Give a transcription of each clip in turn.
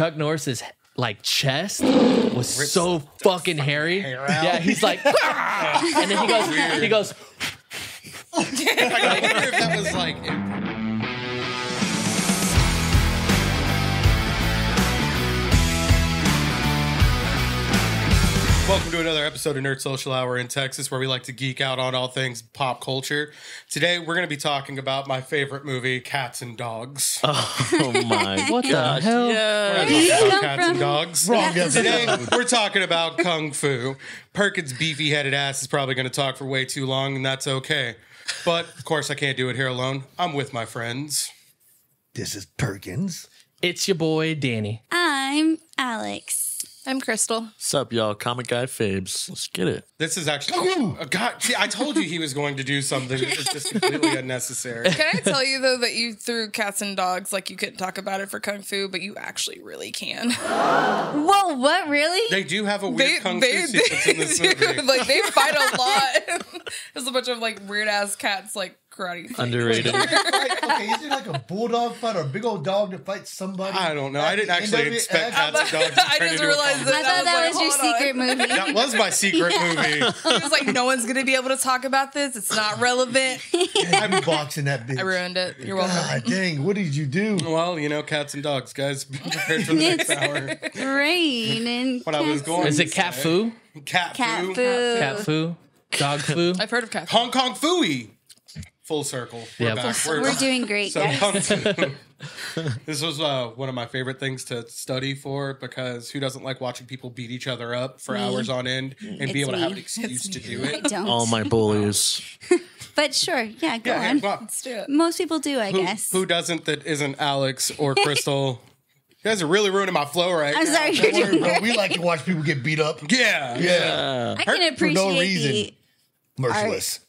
Chuck Norris's like chest was so fucking hairy. Yeah, he's like, and then he goes, he goes, I wonder if that was like. Welcome to another episode of Nerd Social Hour in Texas, where we like to geek out on all things pop culture. Today, we're going to be talking about my favorite movie, Cats and Dogs. Oh my what the gosh. hell? We're Yeah. not Did you about come cats and dogs. Wrong Today, we're talking about Kung Fu. Perkins' beefy headed ass is probably going to talk for way too long, and that's okay. But, of course, I can't do it here alone. I'm with my friends. This is Perkins. It's your boy Danny. I'm Alex. I'm Crystal. What's up, y'all? Comic Guy Fabes. Let's get it. This is actually. Oh, God, see, I told you he was going to do something. It's just completely unnecessary. Can I tell you though that you threw cats and dogs like you couldn't talk about it for kung fu, but you actually really can. Whoa, what really? They do have a weird Kung Fu sequence in this movie. like they fight a lot. There's a bunch of like weird ass cats like karate. things. Underrated. Like, okay, is it like a bulldog fight or a big old dog that fights somebody? I don't know. I didn't actually of expect after- cats and dogs to I turn just into realized Kung that. Fu. I thought that was your Hold on. secret movie. That was my secret movie. It was like no one's gonna be able to talk about this. It's not relevant. I'm boxing that bitch. I ruined it. You're welcome. God dang, what did you do? Well, you know, cats and dogs, guys. Be prepared for the next hour. Rain and What I was going Is it cat foo? Cat, Cat foo. food. Cat foo? Dog foo? I've heard of cats. Hong Kong Phooey. Full circle. We're Yeah. back. We're doing great, So guys. Kung this was uh, one of my favorite things to study for because who doesn't like watching people beat each other up for Me. hours on end and It's be able to have an excuse to do I it? don't. All my bullies. but sure, yeah, go Yeah, on. yeah, well, Let's do it. Most people do, I who, guess. who doesn't that isn't Alex or Crystal? you guys are really ruining my flow right I'm now. sorry, you're doing great. We like to watch people get beat up. Yeah, Yeah. I can for no appreciate reason. the. Merciless.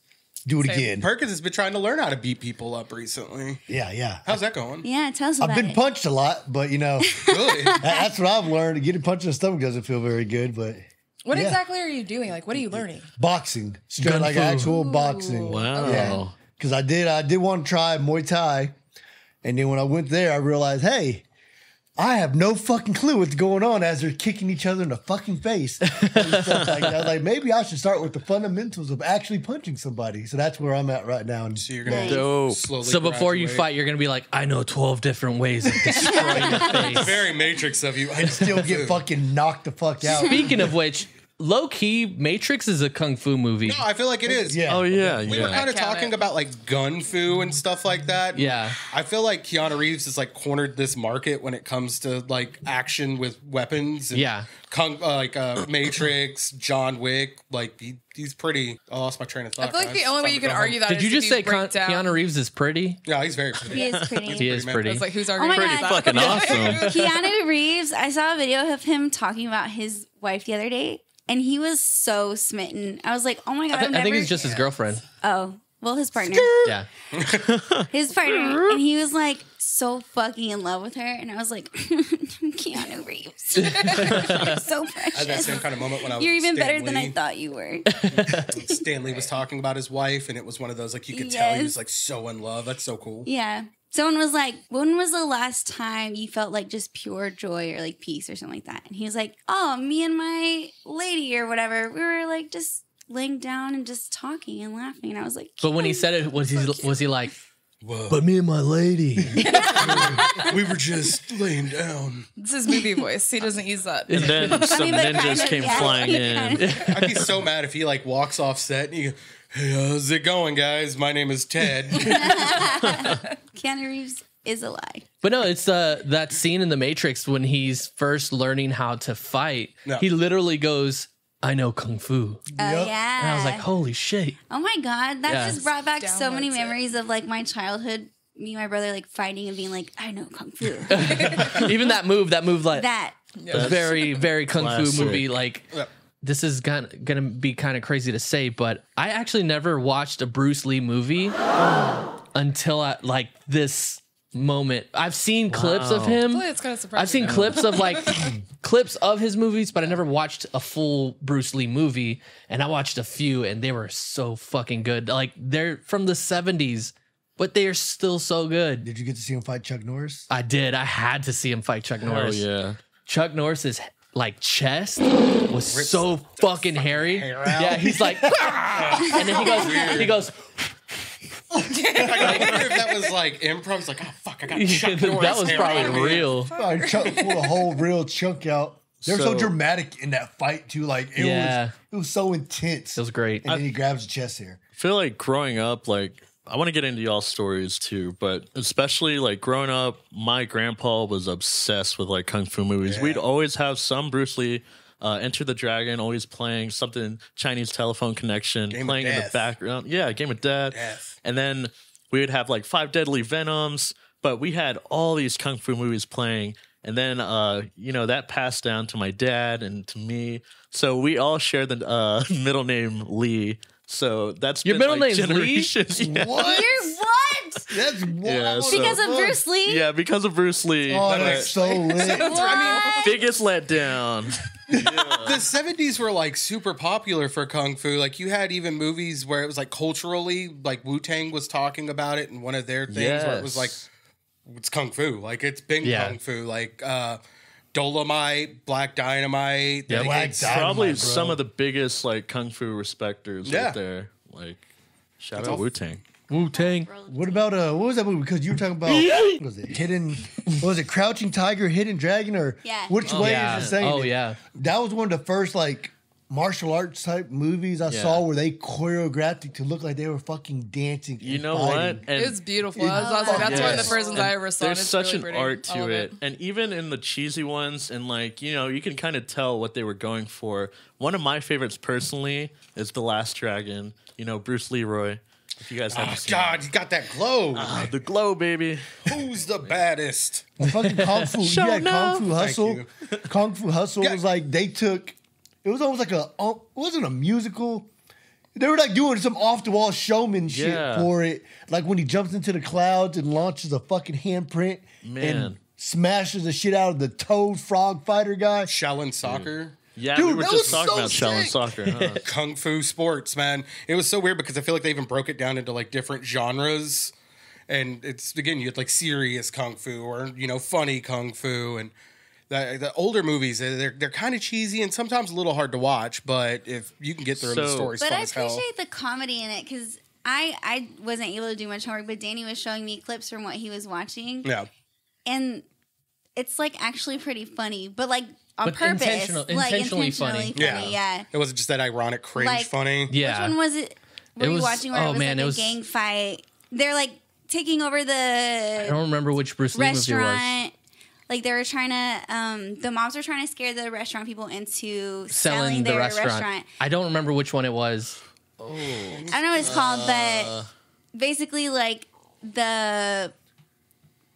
Do it Same. again. Perkins has been trying to learn how to beat people up recently. Yeah, yeah. How's that going? Yeah, tell us about I've been it. punched a lot, but you know, Really? that's what I've learned. Getting punched in the stomach doesn't feel very good, but What Yeah. exactly are you doing? Like, what are you learning? boxing, straight Gun like fu. actual boxing. Wow. Yeah. Because I did, I did want to try Muay Thai, and then when I went there, I realized, hey, I have no fucking clue what's going on as they're kicking each other in the fucking face. and stuff like that. Like, maybe I should start with the fundamentals of actually punching somebody. So that's where I'm at right now. And So you're gonna Nice. Dope. slowly. So before you fight, you're gonna be like, I know 12 different ways of destroying your face. very Matrix of you. I still get fucking knocked the fuck out. Speaking of which, low key, Matrix is a kung fu movie. No, I feel like it is. Yeah. Oh yeah, We were kind of talking it. about like gun fu and stuff like that. Yeah. I feel like Keanu Reeves has like cornered this market when it comes to like action with weapons. And Yeah. Kung, uh, like uh, Matrix, John Wick. Like he, he's pretty. I lost my train of thought. I feel like the only way you can argue home. that Did you just if say break Con- down- Keanu Reeves is pretty? Yeah, he's very pretty. He is pretty. He is pretty. I was like, who's Oh arguing? my for God. Fucking awesome. Keanu Reeves, I saw a video of him talking about his wife the other day, and he was so smitten. I was like, oh my God, I, I've I think never- it's just his girlfriend. Oh, well, his partner. Yeah. His partner. And he was like so fucking in love with her. And I was like, Keanu Reeves. You're so I had that precious. same kind of moment when I was. You're even Stan better than I thought you were. Stanley was talking about his wife, and it was one of those like you could tell he was like so in love. That's so cool. Yeah. Someone was like, when was the last time you felt like just pure joy or like peace or something like that? And he was like, oh, me and my lady or whatever, we were like just laying down and just talking and laughing. And I was like, But when he oh, said it, was he was he like, Whoa. but me and my lady? we were just laying down. It's his movie voice. He doesn't use that. And then some mean, but kind ninjas of, came yeah. flying in. I'd be so mad if he like walks off set and you. he, hey, how's it going, guys? My name is Ted. Keanu Reeves is a lie. But no, it's uh that scene in the Matrix when he's first learning how to fight. Yeah. Uh, He literally goes, "I know kung fu," Oh, Yep. yeah. and I was like, "Holy shit!" Oh my god, that Yeah. just brought back so many Downloads it. memories of like my childhood. Me and my brother like fighting and being like, I know kung fu. Even that move, that move, like that was very, very kung fu movie. Like Yeah. This is gonna gonna be kind of crazy to say, but I actually never watched a Bruce Lee movie until I, like this moment. I've seen clips of him. Really, it's kind of surprising. I've seen clips of like clips of his movies, but I never watched a full Bruce Lee movie. And I watched a few, and they were so fucking good. Like they're from the '70s, but they are still so good. Did you get to see him fight Chuck Norris? I did. I had to see him fight Chuck Norris. Oh yeah. Chuck Norris's like chest was so fucking hairy. Yeah, he's like, and then he goes, he goes. I wonder if that was like improv. It's like, oh fuck, I got Chuck that Norris was hair probably on me. real. I Chuck pulled a whole real chunk out. They're so, So- dramatic in that fight too. Like it Yeah. was, it was so intense. It was great. and then he grabs the chest hair. I feel like growing up, like I want to get into y'all stories too, but especially like growing up, my grandpa was obsessed with like kung fu movies. We'd always have some Bruce Lee, uh, Enter the Dragon, always playing something Chinese telephone connection, Game playing in the background. Yeah, Game of Death. Death. And then we would have like Five Deadly Venoms, but we had all these kung fu movies playing. And then, uh, you know, that passed down to my dad and to me. So we all share the uh, middle name Lee. So that's Your been, middle like, name's Lee? Yeah. What? You're what? That's wild. Yeah, so- Because of Bruce Lee? Yeah, because of Bruce Lee. Oh, that's so lit. What? Biggest letdown. the 70s were like super popular for kung fu like you had even movies where it was like culturally like wu-tang was talking about it and one of their things where it was like it's kung fu like it's been Yeah. kung fu like uh dolemite black dynamite Yeah, Black Dynamite. Probably bro. some of the biggest like kung fu respecters Yeah. right there. Like shout all- out Wu Tang. Wu Tang. What about uh? What was that movie? Because you were talking about what was it hidden? What was it Crouching Tiger, Hidden Dragon, or Yeah. which way Yeah. is it saying? Oh yeah. That was one of the first like martial arts type movies I Yeah. saw where they choreographed it to look like they were fucking dancing. You and know fighting. what? And It's beautiful. I was, I was like, that's one of the first ones I ever saw. There's it's such really an pretty. art to love it. and even in the cheesy ones, and like you know, you can kind of tell what they were going for. One of my favorites personally is The Last Dragon. You know, Bruce Leroy. If you guys haven't oh seen god you got that glow it. Ah, the glow, baby. who's the baddest The fucking kung fu. Show yeah, kung fu Thank hustle. you. Kung fu hustle was like they took. It was almost like a. uh, It wasn't a musical. They were like doing some off the wall showman shit Yeah. for it. Like when he jumps into the clouds and launches a fucking handprint and Man. smashes the shit out of the toad frog fighter guy. Shaolin soccer Yeah, Dude, we were that just was talking so about Shaolin sick. soccer. Huh? kung fu sports man it was so weird because i feel like they even broke it down into like different genres and it's again you had like serious kung fu or you know funny kung fu and the, the older movies they're they're kind of cheesy and sometimes a little hard to watch but if you can get through them, the So- story's But fun I as hell appreciate the comedy in it because I I wasn't able to do much homework, but Danny was showing me clips from what he was watching, yeah and it's like actually pretty funny, but like on But purpose, intentional- like intentionally intentionally funny. funny. Yeah. it wasn't just that ironic cringe Like- funny Yeah. Which one was it? Were It you was- watching where oh, it was man, like it a was- gang fight? They're like taking over the. I don't remember which Bruce Lee movie it was. Like they were trying to, um, the moms were trying to scare the restaurant people into selling, Selling the their restaurant. restaurant. I don't remember which one it was. I don't know what it's called, Uh. but basically, like the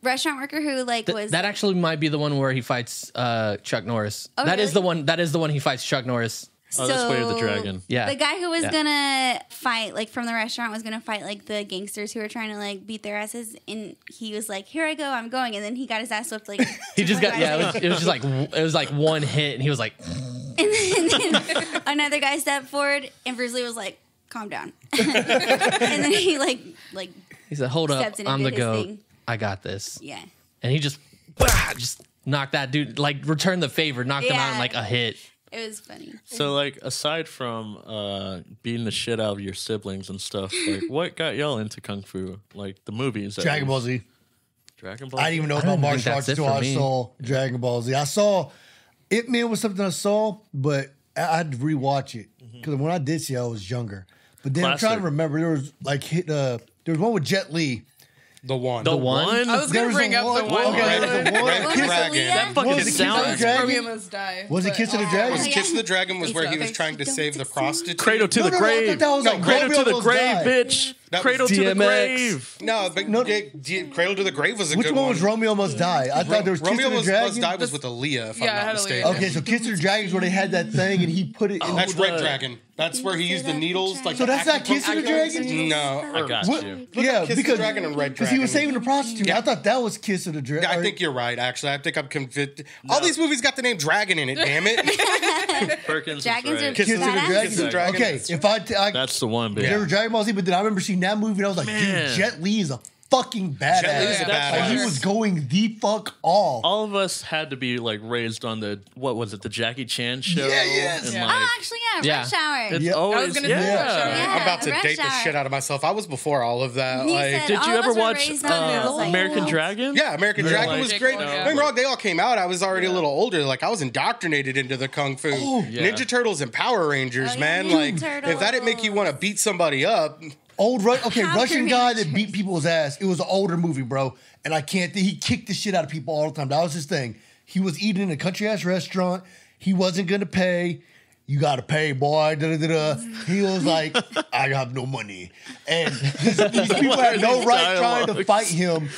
restaurant worker who like Th- was that actually might be the one where he fights uh, Chuck Norris. Oh, That is really? the one. That is the one he fights Chuck Norris. Oh, that's Way of the So, Dragon. Yeah. The guy who was Yeah. gonna fight, like from the restaurant, was gonna fight like the gangsters who were trying to like beat their asses, and he was like, "Here I go, I'm going," and then he got his ass whipped. Like He just got yeah. It was, it was just like w- it was like one hit, and he was like, and then another guy stepped forward, and Bruce Lee was like, "Calm down," and then he like like he said, "Hold up, Stepped in and I'm the did his goat. thing. I got this." yeah. And he just bah, just knocked that dude like returned the favor, knocked him out in Yeah. like a hit. It was funny. So like aside from uh beating the shit out of your siblings and stuff, like what got y'all into kung fu? Like the movies. at Dragon Ball. Z. Dragon Ball. I didn't even know I about don't think martial that's arts it until for I me. saw Dragon Ball Z. I saw It Man was something I saw, but I I had to rewatch it because when I did see, it, I was younger. But then I'm trying Classic. to remember. There was like hit. Uh, there was one with Jet Li. The one The one? one. I was gonna bring a up the one- one. okay, where- there was a one- Red What Dragon. That fucking Was it Kiss of the sounds. Dragon? Romeo must die. Was it but- Kiss of the oh, Dragon? yeah. Kiss of the Dragon was where he was trying to save the prostitute. Cradle to the no, no, grave. thought that was No, like Cradle to the grave, bitch. That Cradle to the DMX. grave. No, but No. yeah, D- Cradle to the Grave was a Which good one one. was Romeo Must Die? I thought there was Kiss Romeo of the Must, Must Dragon. Die was with Aaliyah, if Yeah, I I'm not had Aaliyah. mistaken. Okay, so Kiss of the Dragons where they had that thing and he put it. in That's Red Dragon. That's where he used the needles. Like So the that's not Kiss of the Dragon? No, I got What- you. Yeah, Kiss the because Dragon and Red because he was Dragon. saving the prostitute. Yeah. I thought that was Kiss of the Dragon. I think you're right. Actually, I think I'm convinced. All these movies got the name Dragon in it. Damn it! Perkins. is Dragons right. are Kiss of the badass. Dragon. Kiss of the Dragon. Okay, if I, t- I That's the one, bitch. there was Dragon Ball Z, but then I remember seeing that movie and I was like, Man. dude, Jet Li is a fucking badass. Jet Li's a Like, he was going the fuck off. All of us had to be like raised on the what was it, the Jackie Chan show? Yeah, yes. And, Yeah. like, Oh, actually, yeah, Yeah. Rush Hour. it's Yeah. I was always gonna yeah. say Rush Hour. Yeah. I'm about to Rush date the shit out of myself. I was before all of that. He like, said- Did you ever watch raised uh, Girls Like American Girls. Dragon? yeah, American They're Dragon like- was great. Yeah. Don't wrong, they all came out. I was already a little older. Like I was indoctrinated into the kung fu, Yeah. Ninja Turtles, and Power Rangers. Oh, man, like if that didn't make you want to beat somebody up, Old Ru- okay, How Russian guy that beat people's ass. It was an older movie, bro. And I can't think he kicked the shit out of people all the time. That was his thing. He was eating in a country ass restaurant. He wasn't gonna pay. You gotta pay, boy. Da, da, da, da. He was like, I have no money. And these, these people had no these right trying to fight him.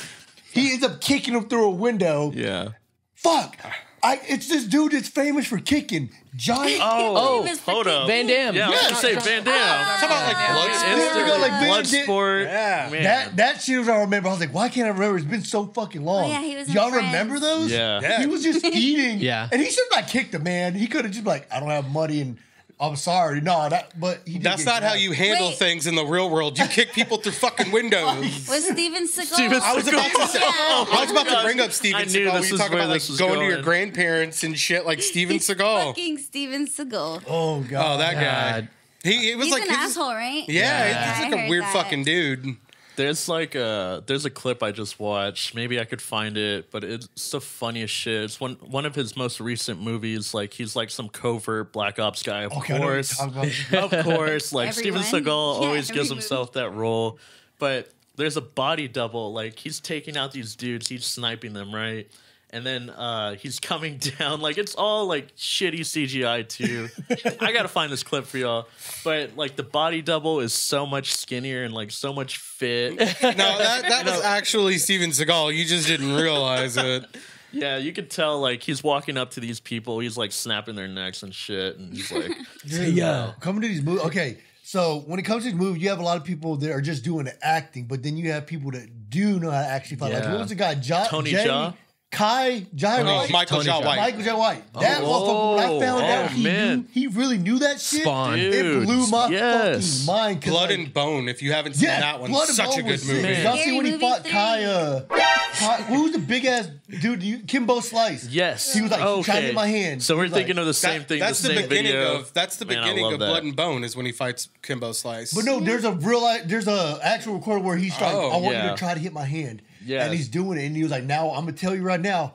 He ends up kicking him through a window. Yeah. Fuck. I, it's this dude that's famous for kicking giant. Oh, Famous hold for up. Van Damme. Yeah, I was gonna say Van Damme. Ah. talk about like Yeah. blood. Yeah. There we go, like Van blood sport. Yeah. Man. That that shit was I remember. I was like, why can't I remember? It's been so fucking oh, long. Oh, yeah, he was Y'all Friends. remember those? Yeah. Yeah. He was just eating. Yeah. And he should have not kicked the man. He could have just been like, I don't have money and I'm sorry. No, that but he That's not how you handle Wait. things in the real world. You kick people through fucking windows. Was Steven Seagal? Steven I was about to say, I was about to oh bring up I Steven knew Seagal. this We was talk where about like this was going, to your going. grandparents and shit, like Steven Seagal. Fucking Steven Seagal. Oh god. Oh, that guy. God. He it was He's like an he was- asshole, right? Yeah, Yeah, he's I like a heard weird that. fucking dude. There's like a there's a clip I just watched. Maybe I could find it, but it's the funniest shit. It's one one of his most recent movies. Like he's like some covert black ops guy. Of Okay, I know what you're course, of course. Like Steven Seagal Yeah, always gives movie. himself that role, but there's a body double. Like he's taking out these dudes, he's sniping them right. And then uh, he's coming down like it's all like shitty CGI too. I gotta find this clip for y'all, but like the body double is so much skinnier and like so much fit. No, that, that was actually Steven Seagal. You just didn't realize it. Yeah, you could tell like he's walking up to these people, he's like snapping their necks and shit, and he's like, yeah. Coming to these movies. Okay. So when it comes to these movies, you have a lot of people that are just doing the acting, but then you have people that do know how to actually fight. Like what was the guy? Jo- Tony Jay- Jha? Kai Jai Oh, White? Michael Tony Jai Jai. White. Michael Jai White. That Oh, motherfucker, when I found oh, out he man. knew, he really knew that shit, Spawn. it Dude, blew my yes. fucking mind. 'cause, Blood like, and Bone. If you haven't seen yeah, that one, Blood and such a good was movie. sick. Y'all see Scary when he Movie fought three. Kai, uh, Kai, who's the big ass dude? You, Kimbo Slice. "Yes." He was like, he tried to hit my hand. So He we're was like- thinking of the same That- thing. that's the, the, same beginning video. of that's the Man, I beginning love of that. Blood and Bone is when he fights Kimbo Slice. But no, there's a real life, there's a actual recording where he's like, Oh, I want you yeah. to try to hit my hand. Yeah. And he's doing it. And he was like, now I'm gonna tell you right now,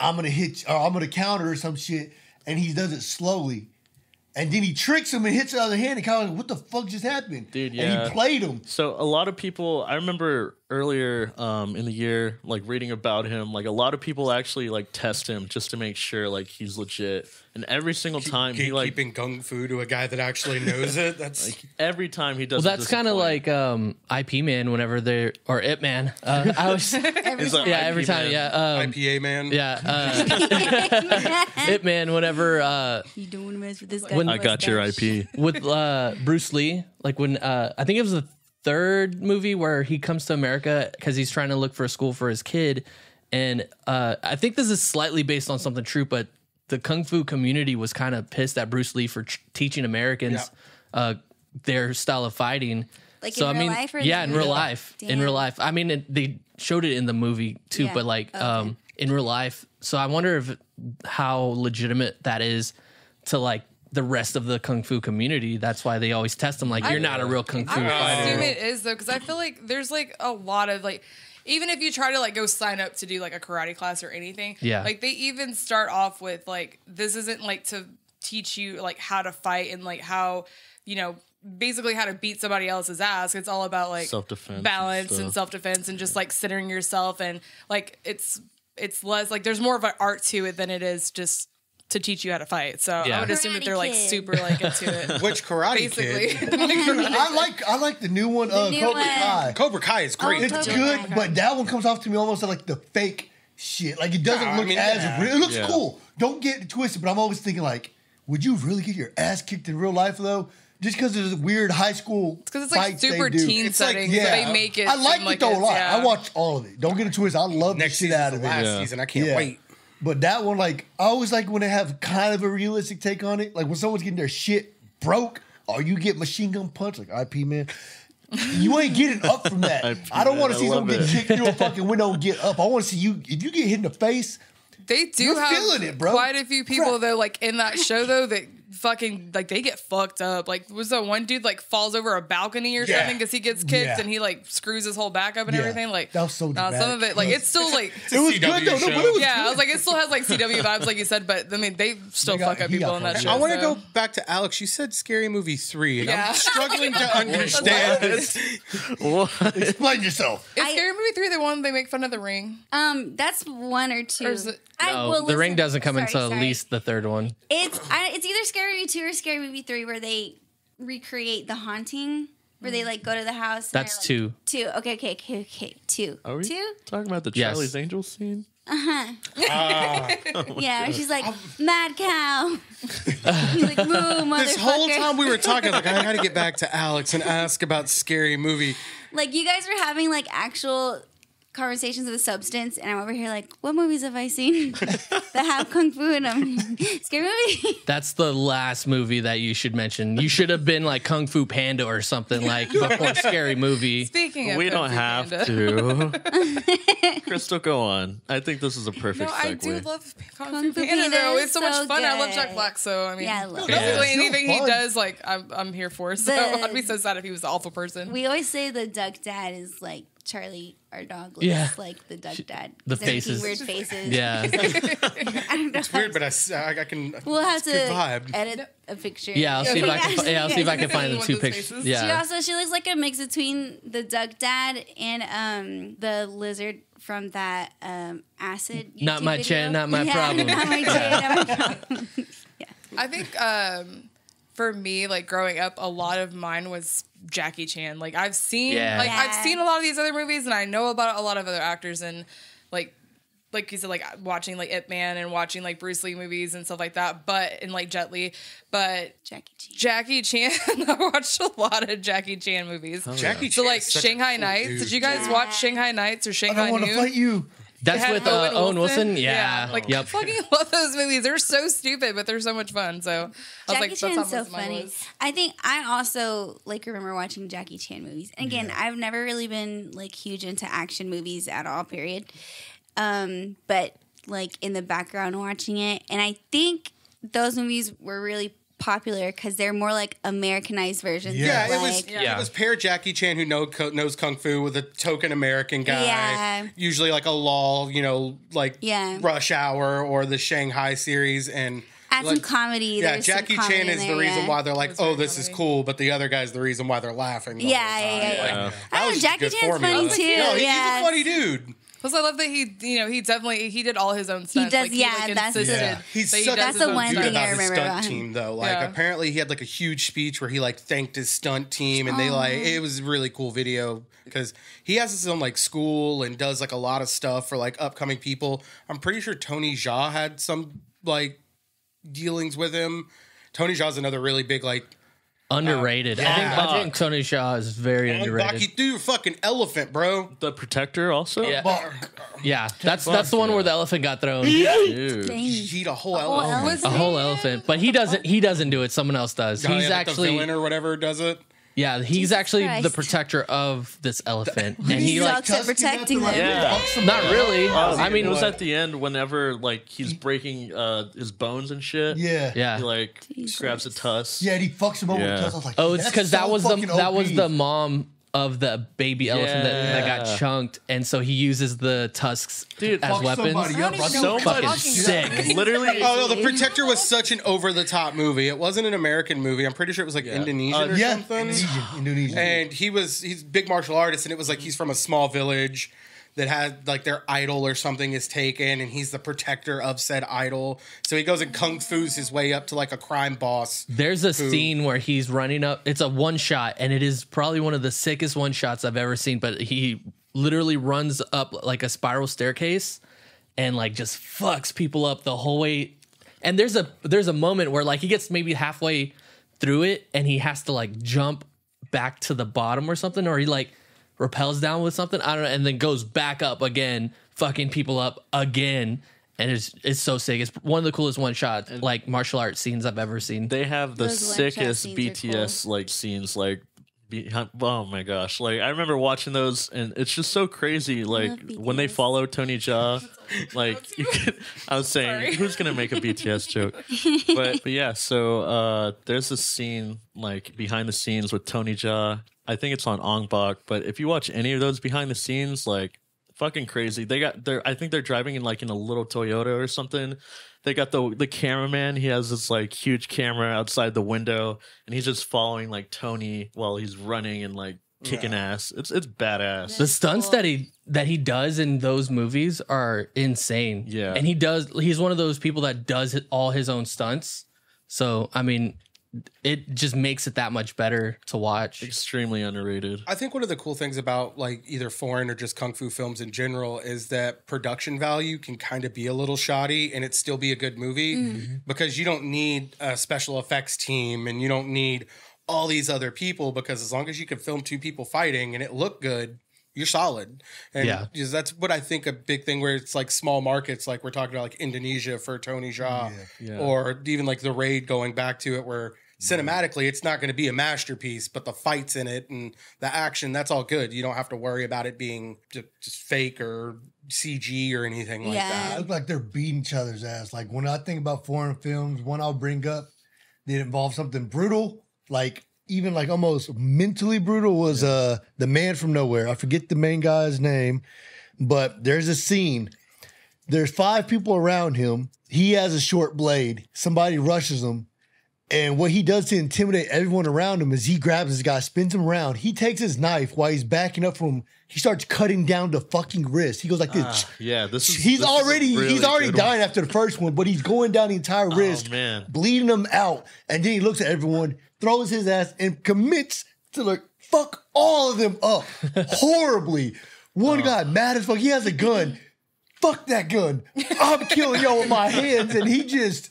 I'm gonna hit or I'm gonna counter or some shit. And he does it slowly. And then he tricks him and hits the other hand and kind of like, what the fuck just happened? Dude, And yeah. he played him. So a lot of people, I remember earlier um, in the year, like reading about him, like a lot of people actually like test him just to make sure like he's legit. And every single time he like gatekeeping kung fu to a guy that actually knows it. That's like, every time he does. Well, that's kind of like um, IP Man whenever they're or It Man. Uh, I was yeah like every IP time Man. yeah um, IPA man. yeah uh, It Man whenever uh, You don't want to mess with this guy. When- I got your IP. with uh, Bruce Lee like when uh, I think it was the third movie where he comes to America because he's trying to look for a school for his kid, and uh, I think this is slightly based on something true, but the kung fu community was kind of pissed at Bruce Lee for tr- teaching Americans uh, their style of fighting. Like so in I real mean, life or yeah, in in real movie? life, in real life. I mean, it, they showed it in the movie too, Yeah, but like okay. um, in real life. So I wonder if how legitimate that is to like the rest of the kung fu community. That's why they always test them like you're not a real kung fu I would fighter. assume it is though, because I feel like there's like a lot of like, even if you try to like go sign up to do like a karate class or anything, Yeah. like they even start off with like this isn't like to teach you like how to fight and like how you know basically how to beat somebody else's ass. It's all about like Self-defense balance, and, stuff. self defense, and just like centering yourself and like it's it's less like there's more of an art to it than it is just to teach you how to fight. So Yeah. I would assume that they're like Kid. super like into it. Which karate Basically, kid? I like I like the new one, uh, new Cobra one. Kai. Cobra Kai is great. Oh, It's Cobra good, Kai. but that one comes off to me almost like the fake shit. Like it doesn't Yeah, I look mean, as yeah. real. It looks Yeah. cool. Don't get twisted, but I'm always thinking like, would you really get your ass kicked in real life though? Just because of the weird high school because it's like super teen It's like- yeah. they make it. I like it like though a lot. yeah. I watch all of it. Don't get it twisted. I love Next the shit season's out of it. last Yeah. season. I can't Yeah. wait. But that one, like, I always like when they have kind of a realistic take on it. Like when someone's getting their shit broke, or you get machine gun punch, like IP man. You ain't getting up from that. I- I, don't want to see love someone get kicked through a fucking window and get up. I want to see you. If you get hit in the face, They do You're have feeling it, bro. quite a few people Crap. though, like in that show though, that fucking like they get fucked up. Like was the one dude like falls over a balcony or Yeah. something because he gets kicked Yeah. and he like screws his whole back up and Yeah. everything. Like That was so nah, some of it like it's still like it was CW good though. No, but it was yeah, I was like it still has like CW vibes like you said, but I mean they still They got- fuck up people in that show. I want to so. go back to Alex. You said Scary Movie three, and Yeah. I'm struggling to understand. What? Explain yourself. Is I- Scary Movie three the one they make fun of the ring? Um, that's one or two. Or is it- I, No, well, the ring doesn't come sorry, until at least the third one. It's I, it's either Scary Movie two or Scary Movie three, where they recreate the haunting, where they like go to the house. That's like- two. Two. Okay, okay, okay, okay. Two. Are we Two. talking about the Yes. Charlie's Angels scene? Uh-huh. Yeah, where she's like mad cow. He's like moo, motherfucker. This whole time we were talking, like I got to get back to Alex and ask about Scary Movie. Like you guys were having like actual conversations of the substance, and I'm over here like, what movies have I seen that have kung fu in them? Scary movie. That's the last movie that you should mention. You should have been like Kung Fu Panda or something like before Scary Movie. Speaking of We Kung don't Fu have Panda. to. Crystal, go on. I think this is a perfect No, I do love Kung, Kung Fu Fu Panda Panda though. is It's so much so fun. I love. Jack Black, so I mean, Yeah, I love basically it. anything he does, like I'm, I'm here for. So The- I'd be so sad if he was an awful person. We always say the duck dad is like Charlie, our dog. Looks Yeah. like the duck dad. The faces. Weird faces. Yeah. I. It's weird, but I, s- I- I can. We'll have to vibe. edit a picture. Yeah, I'll see if I can. Yeah, I'll see if I can find the two pictures. faces. She also she looks like a mix between the duck dad and um the lizard from that um acid. Not YouTube my video. chin, not my Yeah, problem. Not my chin, not my problem. I think um, for me, like growing up, a lot of mine was Jackie Chan. Like I've seen, Yeah. like Yeah. I've seen a lot of these other movies, and I know about a lot of other actors, and like. Like you said, like watching like Ip Man and watching like Bruce Lee movies and stuff like that, but and like Jet Li, but Jackie Chan. Jackie Chan, I watched a lot of Jackie Chan movies. Oh, Jackie So Chan like is such a Shanghai cool Nights. dude. Did you guys Yeah. watch Shanghai Nights or Shanghai don't want to fight you. That's Had with uh, Owen Wilson. Yeah, like yep. fucking love those movies. They're so stupid, but they're so much fun. So I was Jackie like, that's Chan's how so most of mine funny. was. I think I also like remember watching Jackie Chan movies. And again, I've never really been like huge into action movies at all. Period. Um, but like in the background watching it, and I think those movies were really popular because they're more like Americanized versions. Yeah, of, it was Yeah. it was pair Jackie Chan who know, co- knows kung fu with a token American guy. Yeah. Usually like a law, you know, like Yeah. Rush Hour or the Shanghai series and add some comedy. Yeah, there's Jackie comedy Chan in is the reason yeah. why they're like, "Oh, very this is cool," but the other guy's the reason why they're laughing. the Yeah, yeah, time. yeah, yeah. Like, Yeah. I that oh, know Jackie Chan's funny too. No, he's yeah. a funny dude. Plus, I love that he, you know, he definitely he did all his own stunts. does- Like, he, yeah, like, that's insisted Yeah. He's that he such does a That's the one dude stunts. thing I about his remember stunt about him. team though. Like Yeah. apparently he had like a huge speech where he like thanked his stunt team and they like oh. it was a really cool video because he has his own like school and does like a lot of stuff for like upcoming people. I'm pretty sure Tony Jaa had some like dealings with him. Tony Jaa's another really big like Underrated. I think I think Tony Jaa is very Baki underrated. your fucking elephant, bro. The Protector also? Yeah, Fuck. yeah. That's that's the one where the elephant got thrown. Dude. Dang. Eat a whole whole elephant. elephant. A whole elephant, but he doesn't. He doesn't do it. Someone else does. Yeah, He's like the actually villain or whatever does it. Yeah, he's Jesus actually the protector of this elephant, and He he like sucks at protecting them. Yeah. not really. I mean, it was at the end whenever like he's breaking uh his bones and shit. Yeah. yeah. He like Jesus. grabs a tusk. Yeah, and he fucks him over Yeah. with tusk. I was like, Oh, it's that's because that was the fucking that was the mom of the baby elephant that, that got chunked, and so he uses the tusks Dude, as Fuck weapons. somebody up, bro. So Fucking much sick. Literally Oh no, the Protector was such an over the top movie. It wasn't an American movie. I'm pretty sure it was like Yeah. Indonesian Uh, or Yeah, something. Indonesian. Indonesian. And he was he's a big martial artist, and it was like he's from a small village that had like their idol or something is taken, and he's the protector of said idol. So he goes and kung fu's his way up to like a crime boss. There's a scene where he's running up. It's a one shot, and it is probably one of the sickest one shots I've ever seen. But he literally runs up like a spiral staircase, and like just fucks people up the whole way. And there's a there's a moment where like he gets maybe halfway through it, and he has to like jump back to the bottom or something, or he like repels down with something. I don't know, and then goes back up again, fucking people up again. And it's it's so sick. It's one of the coolest one shot like martial arts scenes I've ever seen. they have the Those one-shot sickest scenes are BTS like scenes like behind, oh my gosh! Like I remember watching those, and it's just so crazy. Like when they BTS. follow Tony Jaa, like you could, I was saying, Sorry. who's gonna make a BTS joke? But, but yeah, so uh, there's a scene like behind the scenes with Tony Jaa. I think it's on Ong Bak, but if you watch any of those behind the scenes, like fucking crazy. They got they're I think they're driving in like in a little Toyota or something. They got the the cameraman. He has this like huge camera outside the window, and he's just following like Tony while he's running and like kicking ass. It's it's badass. The stunts that he that he does in those movies are insane. Yeah. and he does. He's one of those people that does all his own stunts. So I mean, it just makes it that much better to watch. Extremely underrated. I think one of the cool things about like either foreign or just kung fu films in general is that production value can kind of be a little shoddy and it still be a good movie mm-hmm. because you don't need a special effects team and you don't need all these other people because as long as you can film two people fighting and it look good, you're solid. And Yeah. that's what I think a big thing where it's like small markets, like we're talking about like Indonesia for Tony Jaa, Yeah. or even like the raid going back to it where cinematically it's not going to be a masterpiece, but the fights in it and the action, that's all good. You don't have to worry about it being just, just fake or CG or anything like Yeah. It that. looks like they're beating each other's ass. Like when I think about foreign films, one I'll bring up that involves something brutal, like even like almost mentally brutal, was uh the man from nowhere. I forget the main guy's name, but there's a scene. There's five people around him. He has a short blade. Somebody rushes him. And what he does to intimidate everyone around him is he grabs this guy, spins him around. He takes his knife while he's backing up from him. He starts cutting down the fucking wrist. He goes like this. Ah, yeah, this is He's this is already really he's already good one. dying after the first one, but he's going down the entire wrist, man. bleeding him out, and then he looks at everyone, throws his ass, and commits to like fuck all of them up horribly. One guy oh. mad as fuck, he has a gun. Fuck that gun! I'm killing y'all with my hands, and he just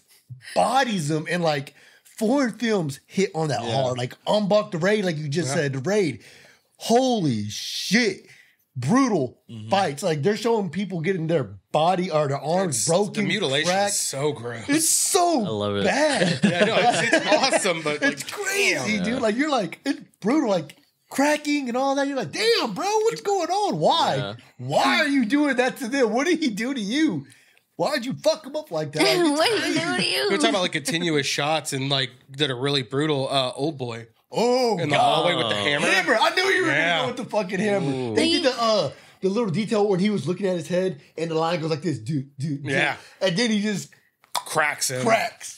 bodies them. And like foreign films hit on that hard, like Ong Bak the Raid, like you just said, the Raid. Holy shit! Brutal Mm-hmm. fights. Like they're showing people getting their body or their arms It's- broken, the mutilation cracked. is so gross. It's so I love it. bad. yeah, no, it's, it's awesome, but It's like, crazy, damn. dude. Like you're like it's brutal, like cracking and all that. You're like, damn, bro, what's going on? Why? Yeah. Why are you doing that to them? What did he do to you? Why'd you fuck him up like that? What are you crazy. doing to you? We're talking about like continuous shots and like that are really brutal. Uh, old boy Oh, in the God. hallway with the hammer. hammer. I knew you were Yeah. gonna go with the fucking hammer. They did the uh the little detail when he was looking at his head and the line goes like this, dude, dude, dude. Yeah. and then he just cracks him. cracks.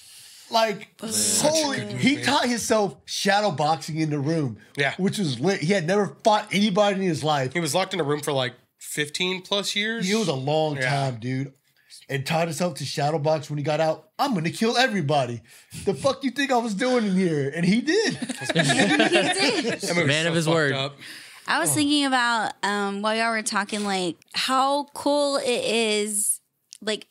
Like holy, good he movie. taught himself shadow boxing in the room. Yeah. which was lit. He had never fought anybody in his life. He was locked in a room for like 15 plus years. It was a long Yeah. time, dude. And taught himself to shadow box when he got out. I'm gonna kill everybody. The fuck you think I was doing in here? And he did. He did. That movie's Man of his fucked word. up. I was thinking about um while y'all were talking, like how cool it is. Like,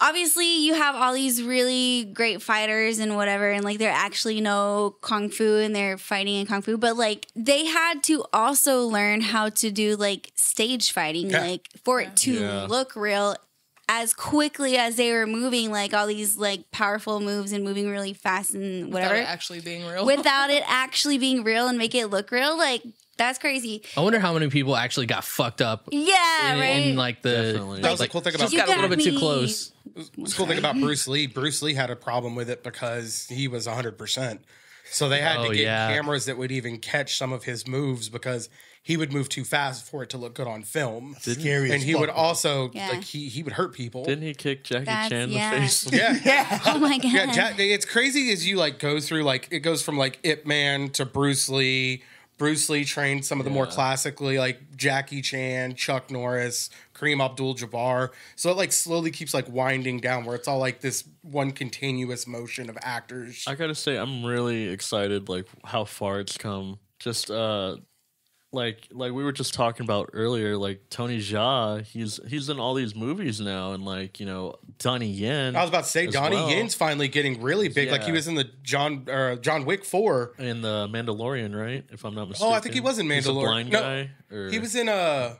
obviously, you have all these really great fighters and whatever, and like they're actually know kung fu and they're fighting in kung fu, but like they had to also learn how to do like stage fighting, Yeah. like for it to Yeah. look real. As quickly as they were moving, like all these like powerful moves and moving really fast and Without whatever, it actually being real. without it actually being real and make it look real, like that's crazy. I wonder how many people actually got fucked up Yeah, in, right. in, like the Definitely. That was the like, cool thing about just got a little got bit too me. close. the cool thing about Bruce Lee. Bruce Lee had a problem with it because he was 100. percent So they had Oh, to get yeah. cameras that would even catch some of his moves because he would move too fast for it to look good on film. Scary And he fuck. would also Yeah. like he he would hurt people. Didn't he kick Jackie That's- Chan in yeah. the face? yeah. Yeah. oh my god. Yeah, Jack, it's crazy as you like go through like it goes from like Ip Man to Bruce Lee. Bruce Lee trained some of the more classically like Jackie Chan, Chuck Norris, Kareem Abdul-Jabbar. So it like slowly keeps like winding down where it's all like this one continuous motion of actors. I gotta say, I'm really excited. Like how far it's come. Just uh, like like we were just talking about earlier. Like Tony Jaa, he's he's in all these movies now, and like you know Donnie Yen. I was about to say as Donnie well. Yin's finally getting really big. Like he was in the John uh, John Wick 4. in the Mandalorian, right? If I'm not mistaken. Oh, I think he was in He's a Mandalorian. blind No, guy. or- He was in uh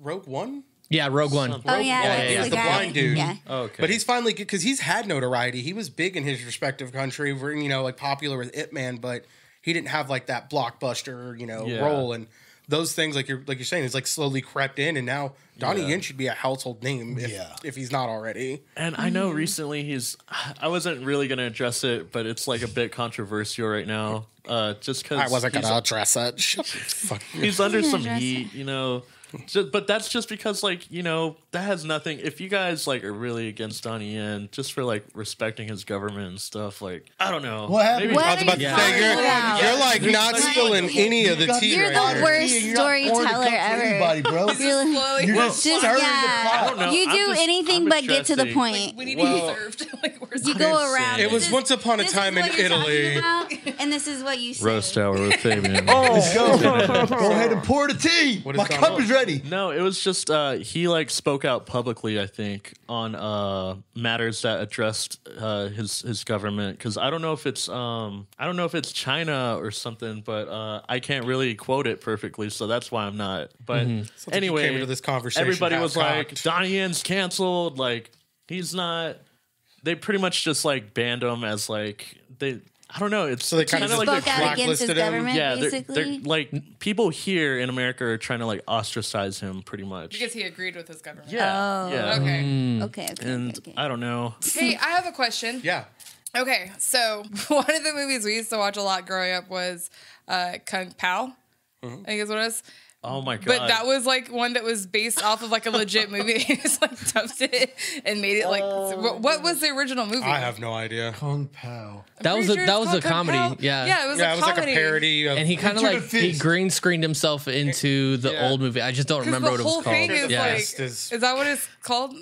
Rogue One? Yeah, Rogue One. Something. oh yeah, Yeah, that's he was the guy. blind dude. Yeah. Oh, okay. But he's finally because he's had notoriety. He was big in his respective country, where you know, like popular with Ip Man, but he didn't have like that blockbuster, you know, Yeah. role and those things like you're like you're saying is like slowly crept in and now Donnie Yeah. Yen should be a household name if, Yeah. if he's not already. And I know recently he's. I wasn't really gonna address it, but it's like a bit controversial right now. Uh, just because I wasn't gonna address that. Shut the fuck. he's under some address heat, you know. Just, but that's just because, like, you know, that has nothing. If you guys like are really against Donnie Yen, just for like respecting his government and stuff, like, I don't know. What happened? Maybe- What I was about to you say talking you're, about? you're like not There's spilling like- any of the you tea You're right the here. worst You're not pouring it up storyteller ever. Anybody, bro. You're- just slowly. You're Well, just Just- yeah. the pot. Don't. You do just- anything I'm but get to the addressing- point. we need Well- to be served. like you go around. It was once upon a time in what you're talking Italy. and this is what you say. roast hour with Fabian. Let's go. Go ahead and pour the tea. My cup is ready. No, it was just uh, he like spoke out publicly. I think on uh, matters that addressed uh, his his government because I don't know if it's um I don't know if it's China or something, but uh, I can't really quote it perfectly, so that's why I'm not. But like you anyway, came into this conversation everybody was like half-cocked. Donnie Yen's canceled. Like he's not. They pretty much just like banned him as like they. I don't know. It's So they kinda kinda like Spoke they're out against his blacklisted him? government, yeah, they're, basically. they're like people here in America are trying to like ostracize him pretty much. Because he agreed with his government. yeah, Oh. yeah. Okay. okay, okay, And okay, okay. I don't know. Hey, I have a question. Yeah. Okay, so one of the movies we used to watch a lot growing up was uh, Kung Pao. Mm-hmm. I think is what it is. Oh my god! But that was like one that was based off of like a legit movie. he just like dubbed it and made it like. what, what was the original movie? I have no idea. Kung Pao. That was a sure that was a comedy. Pao. Yeah. yeah, it was Yeah, a it was like a parody of And he kind of like he Fist. green screened himself into the Yeah. old movie. I just don't remember the what it was called. thing is yeah. like, is, is- that what it's called?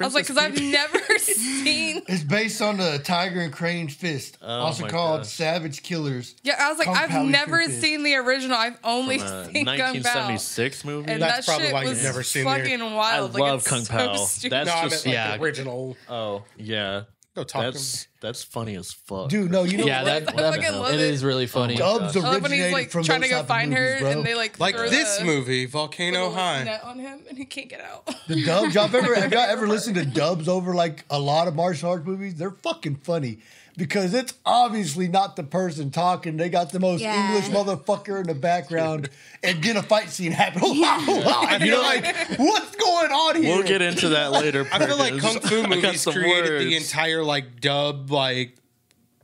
I was like, because I've never seen. It's based on the Tiger and Crane Fist, oh also called gosh. Savage Killers. Yeah, I was like, Kung I've Pao is never pretty seen the original. I've only From uh, a seen Kung Pao. 1976 movie. And That's that probably shit why you've was never seen the- fucking I wild. like, love it's Kung so Pao. stupid. That's no, I just meant like yeah. the original. oh yeah. Go talk to him. That's that's funny as fuck. Dude, no, you know Yeah, what? that, I that fucking love it it. is really funny. Oh, oh, dubs I love oh, when he's like from trying to go type of find her, bro. and they like Like this the movie, Volcano High. net on him, and he can't get out. The dubs, y'all ever have y'all ever listened to dubs over like a lot of martial arts movies? They're fucking funny because it's obviously not the person talking. They got the most Yeah. English motherfucker in the background, and then a fight scene happen. and you're like, what's going on here? We'll get into that later. I feel like kung fu movies some created the entire like dub like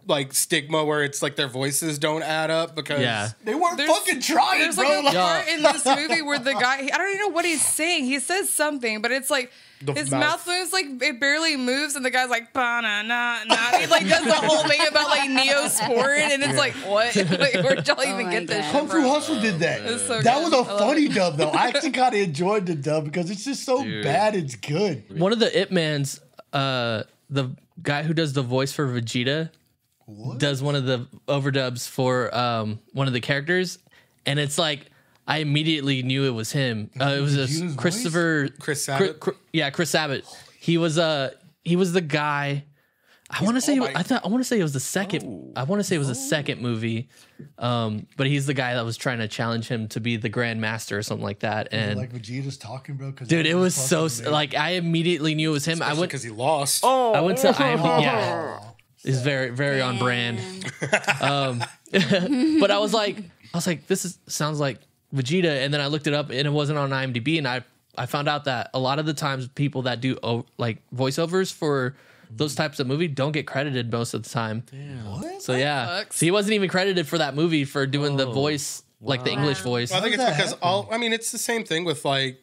like stigma where it's like their voices don't add up because Yeah. They weren't There's- fucking trying, There's bro. like a Like, part in this movie where the guy, I don't even know what he's saying. He says something, but it's like The his mouth. mouth. moves like it barely moves, and the guy's like ba na na na. He like does the whole thing about like Neosporin, and it's like what? Like, where'd y'all even my get this? God. shit Kung Fu? Hustle did that. It's so that good. was a I funny dub, though. I actually kind of enjoyed the dub because it's just so Dude. bad it's good. One of the Ip Mans, uh, the guy who does the voice for Vegeta, does one of the overdubs for um, one of the characters, and it's like I immediately knew it was him. Uh, it was Vegeta's a voice? Christopher Chris Chri- Sabat? Chri- yeah, Chris Sabat. He was uh he was the guy. I want to say oh my- I thought I want to say it was the second. I want to say it was the second movie, um, but he's the guy that was trying to challenge him to be the Grand Master or something like that. And like Vegeta's talking, bro. 'cause dude, that it was so amazing. like I immediately knew it was him. I went because he lost. Oh, I went to IMDb. Yeah, it's very very on brand. Um, but I was like, I was like, this is sounds like Vegeta, and then I looked it up, and it wasn't on IMDb, and I I found out that a lot of the times people that do oh, like voiceovers for those types of movie don't get credited most of the time. What? So yeah, so he wasn't even credited for that movie for doing the oh, voice, like the English voice. I think it's because happen? all. I mean, it's the same thing with like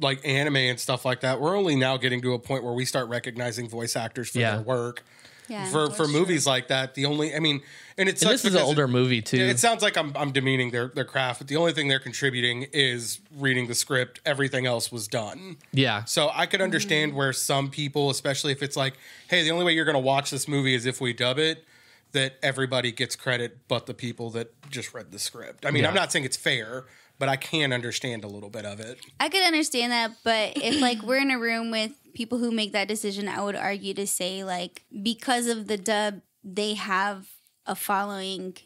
like anime and stuff like that. We're only now getting to a point where we start recognizing voice actors for Yeah. their work. Yeah, for for movies like that, the only I mean, and it's And this is an older movie too. It sounds like I'm I'm demeaning their their craft, but the only thing they're contributing is reading the script. Everything else was done. yeah, So I could understand mm-hmm. where some people, especially if it's like, hey, the only way you're going to watch this movie is if we dub it, that everybody gets credit but the people that just read the script. I mean, Yeah. I'm not saying it's fair, but I can understand a little bit of it. I could understand that, but if like we're in a room with people who make that decision, I would argue to say like because of the dub, they have a following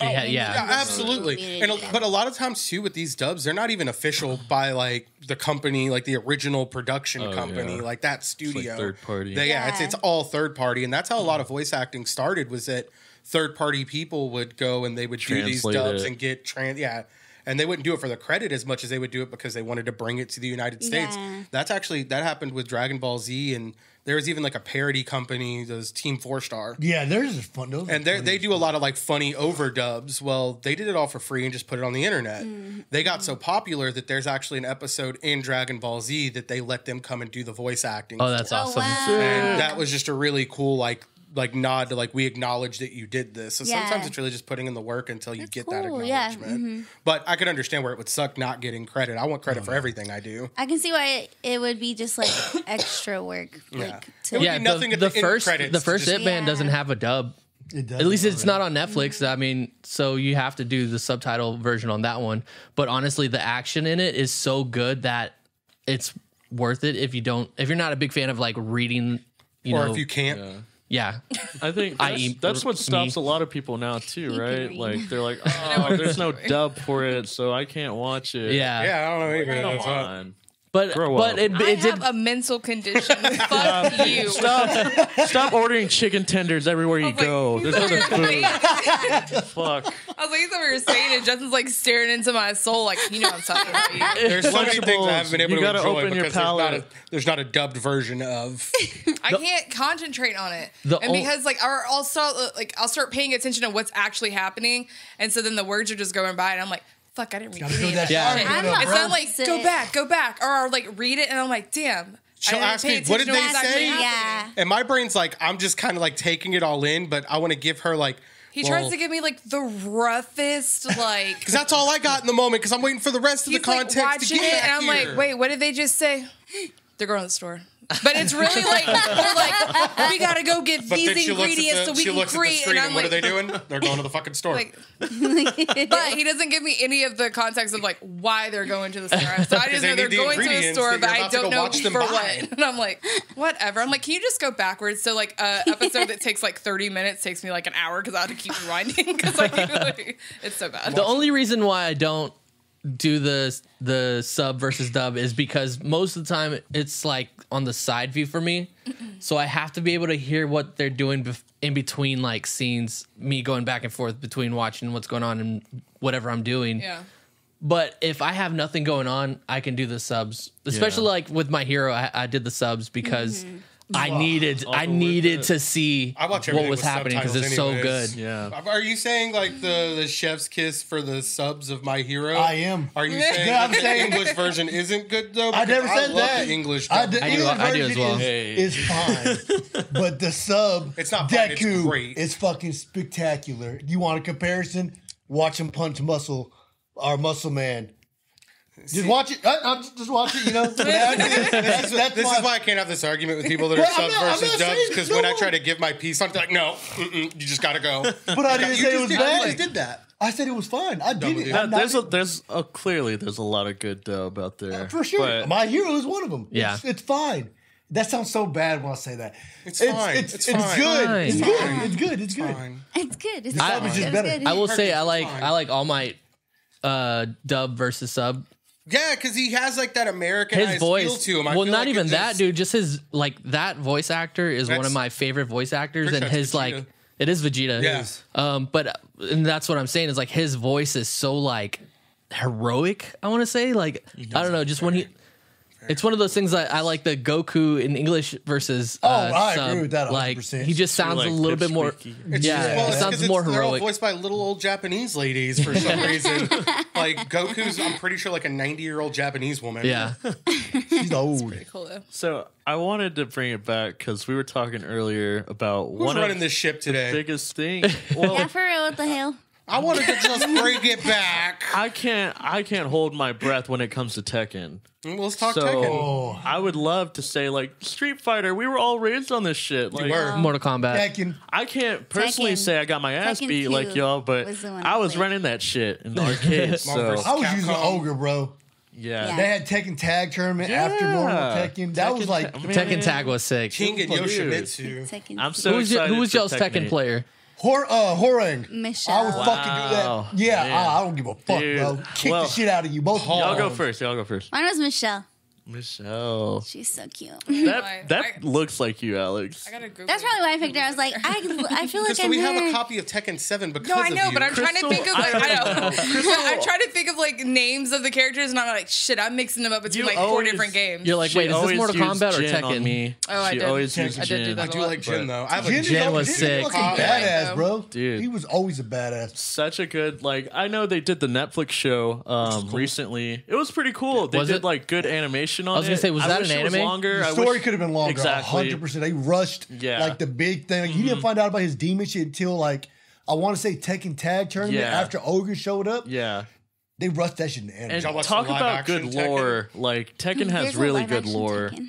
Yeah, yeah. Yeah, absolutely. And a, but a lot of times too with these dubs, they're not even official by like the company, like the original production Oh, company, yeah. like that studio. third party. They- yeah, it's Yeah. it's all third party, and that's how a lot hmm. of voice acting started. Was that third party people would go and they would do these dubs it. and get trans. Yeah. And they wouldn't do it for the credit as much as they would do it because they wanted to bring it to the United States. Yeah. That's actually that happened with Dragon Ball Z, and there was even like a parody company, those Team Four Star. Yeah, theirs is fun. Those And they do a lot of like funny overdubs. Well, they did it all for free and just put it on the internet. Mm. They got so popular that there's actually an episode in Dragon Ball Z that they let them come and do the voice acting. Oh, for. that's Oh, awesome. wow. and that was just a really cool like like nod to like we acknowledge that you did this. So Yeah. sometimes it's really just putting in the work until you That's get that cool, yeah. acknowledgement. Mm-hmm. But I could understand where it would suck not getting credit. I want credit for everything I do. I can see why it, it would be just like extra work. Like Yeah. to Yeah, be the, nothing at the the first credits the first just- It Man Yeah. doesn't have a dub. It does At least it's not on Netflix. Mm-hmm. I mean, so you have to do the subtitle version on that one. But honestly, the action in it is so good that it's worth it if you don't if you're not a big fan of like reading, you or know, if you can't. yeah. I think that's, I.e. that's what stops me. a lot of people now too, right? Like they're like, oh, there's no dub for it, so I can't watch it. Yeah. Yeah, I don't know. Either. Come That's not- on. But Grow but up. it, I it did have a mental condition. Fuck you. Stop! Stop ordering chicken tenders everywhere you I was like, go. he's There's over other food. Fuck. I was like, "What over here saying and Justin's like staring into my soul, like, you know I'm talking about you. There's so many things I haven't been able You to gotta enjoy open your because there's not, a, palate. there's not a dubbed version of. I can't concentrate on it. The and ol- because like I'll I'll start like I'll start paying attention to what's actually happening, and so then the words are just going by, and I'm like, "Fuck, I didn't read Gotta any go of that that Yeah. I'm not It's not like go back, go back, or I'll like read it, and I'm like, "Damn." She'll ask me, "What did attention they say?" yeah. And my brain's like, I'm just kind of like taking it all in, but I want to give her like. He tries to give me like the roughest, like Because that's all I got in the moment. Because I'm waiting for the rest of he's the like context to watching get it, back and I'm here. like, wait, what did they just say? They're going to the store. But it's really like they're like, we gotta go get But these she looks at ingredients the, so we she can looks at the create. screen, And and, I'm what like, are they doing? They're going to the fucking store. like but he doesn't give me any of the context of like why they're going to the store. So I just they know they're need the going to the ingredients store, that but you're I about to don't go know watch them for buy. what. And I'm like, whatever. I'm like, can you just go backwards? So like a episode that takes like 30 minutes takes me like an hour because I have to keep rewinding because like, like, it's so bad. the only reason why I don't do the the sub versus dub is because most of the time it's like on the side view for me, so I have to be able to hear what they're doing bef- in between like scenes. Me going back and forth between watching what's going on and whatever I'm doing. yeah. But if I have nothing going on, I can do the subs. Especially Yeah. like with my hero, I, I did the subs because Mm-hmm. I needed I needed to see I watch what everything was with happening because it's subtitles so anyways. good. Yeah. Are you saying like the the chef's kiss for the subs of My Hero? I am. Are you saying Yeah, saying I'm that the saying- English version isn't good though? I never Because said love that. The English. I, dub. the I do- English I do version as well. is, Hey. is fine, but the sub, It's not fine, it's Deku, great. is fucking spectacular. You want a comparison? Watch him punch Muscle, our Muscle Man. Just watch it. I, I, just watch it. You know. But that's, This, that's this is why I can't have this argument with people that are Well, I'm subs not- versus not dubs because no, when I try to give my piece, I'm like, no, you just gotta go. But I didn't You say it was did- bad. You just did that. I said it was fine. I did it. dude. There's a there's a clearly there's a lot of good dub out there for sure. But My hero is one of them. Yeah. it's, it's fine. That sounds so bad when I say that. It's fine. It's, It's it's, fine. good. Fine. It's It's good. It's good. It's good. It's good. It's I- good. It's just It was better. good. I will say I like. I like all my uh dub versus sub. Yeah, because he has like that American His voice, feel to him. I well, not like even that, just- dude. Just his like that voice actor is one of my favorite voice actors, and sure it's his like it is Vegeta. Yeah. Um, but uh, and that's what I'm saying is like his voice is so like heroic. I want to say like I don't know, just when he. It's one of those things that I like the Goku in English versus. Oh, uh, I sub. agree with that Like 100%. he just sounds like a little bit more. It's yeah, just, well, it it's sounds 'cause more it's, they're all heroic. voiced by little old Japanese ladies for some reason. like Goku's, I'm pretty sure like a 90 year old Japanese woman. Yeah, she's old. Cool though. so I wanted to bring it back because we were talking earlier about Who's one running of this ship the today? biggest thing. Well, Yeah, for real. What the hell? I wanted to just bring it back. I can't I can't hold my breath when it comes to Tekken. Let's talk So Tekken. I would love to say like Street Fighter. We were all raised on this shit. Like were. Mortal Kombat. Tekken. I can't personally Tekken- say I got my ass Tekken beat like y'all, but was I I was played. running that shit in the arcade. so I was using Ogre, bro. yeah. Yeah. They had Tekken Tag Tournament after normal Yeah. Tekken. That was Tekken like Ta- Tekken Tag was sick. King and Yoshimitsu. Second. I'm so Who was, your, excited who was for y'all's Tekken Tekken player? Hor uh Hwoarang. Michelle. I would fucking do that. Yeah, Man. I, I don't give a fuck, Dude. bro. Kick Well, the shit out of you both. Y'all go Um, first. Y'all go first. Mine was Michelle. Michelle. She's so cute. That that I- looks like you, Alex. I gotta Google. That's probably why I picked her. I was like, I, I feel like So I'm we have her. a copy of Tekken 7 because No, I of know, you. but I'm trying to think of like I know. Crystal. I try to think of like names of the characters, and I'm like, shit, I'm mixing them up between You like four always- different games. You're like, She wait, is this always Mortal used Kombat or Jin on Tekken? me. Oh, I she did. always I did do Jin. that I a do lot. like Jin, though. I have a Jin, Jin is was Jin sick. Fucking Oh, badass, bro. Dude. he was always a badass. Such a good like. I know they did the Netflix show um recently. It was pretty cool. They Was did it? like good animation on it. I was gonna say, was that wish an it was anime? longer. The I story wish- could have been longer. Exactly. hundred percent. They rushed Yeah. Mm-hmm. like the big thing. Like, You didn't find out about his demon shit until like I want to say Tekken Tag Tournament Yeah. after Ogre showed up. Yeah. They rushed that shit in the anime. And y'all watch talk live about action good Tekken? lore. Like Tekken has Here's a really live good action lore, Tekken.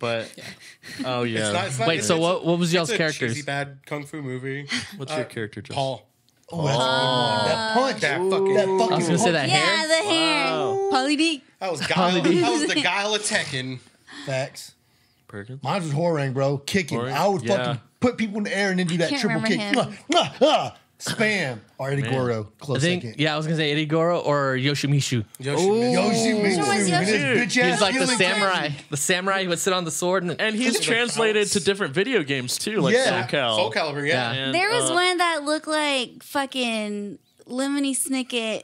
but oh yeah. It's not, it's not, Wait, it's- so it's what- what was y'all's it's a characters? cheesy bad kung fu movie. What's Uh, your character? Justin? Paul. Oh, that's a good one. That punch. That fucking. that fucking I was gonna say punch. that Yeah, the hair. Wow. Polly D. That was guile. that was the guile of Tekken. Facts. Perkins. Mine was Hwoarang, bro. Kicking. Hwoarang? I would Yeah. fucking put people in the air and then do that can't triple kick. him. Mwah, mwah, ah, spam. Or Eddie Man. Goro. I Close think, second. yeah, I was gonna say Eddie Goro or Yoshimishu. Yoshimitsu. Yoshimitsu Which one was and bitch ass He's like the killing samurai. The samurai who would sit on the sword and, And he's translated to different video games too, like Yeah. Soul Cal. Soul Calibur, yeah. Yeah. And, There was uh, one that looked like fucking Lemony Snicket.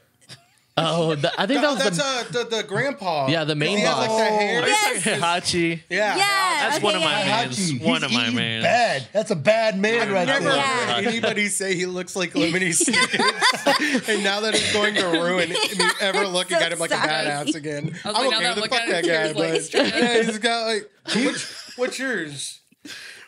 Oh, the, I think that Oh, was that's the uh, the, the grandpa. Yeah, the main he has, like boss. the hair. Are you Yes. talking Heihachi? Yeah. Yeah, That's okay, one of my yeah, yeah. mains. Hachi. One He's- of my he's mains. Bad. That's a bad man I've right never there. Yeah. heard anybody say he looks like Lemony Snicket. and now that it's going to ruin me ever looking so at him like a badass again. I was I'm like, now okay that with the fuck looking that guy, it, but he's yeah, he's got like which, what's yours?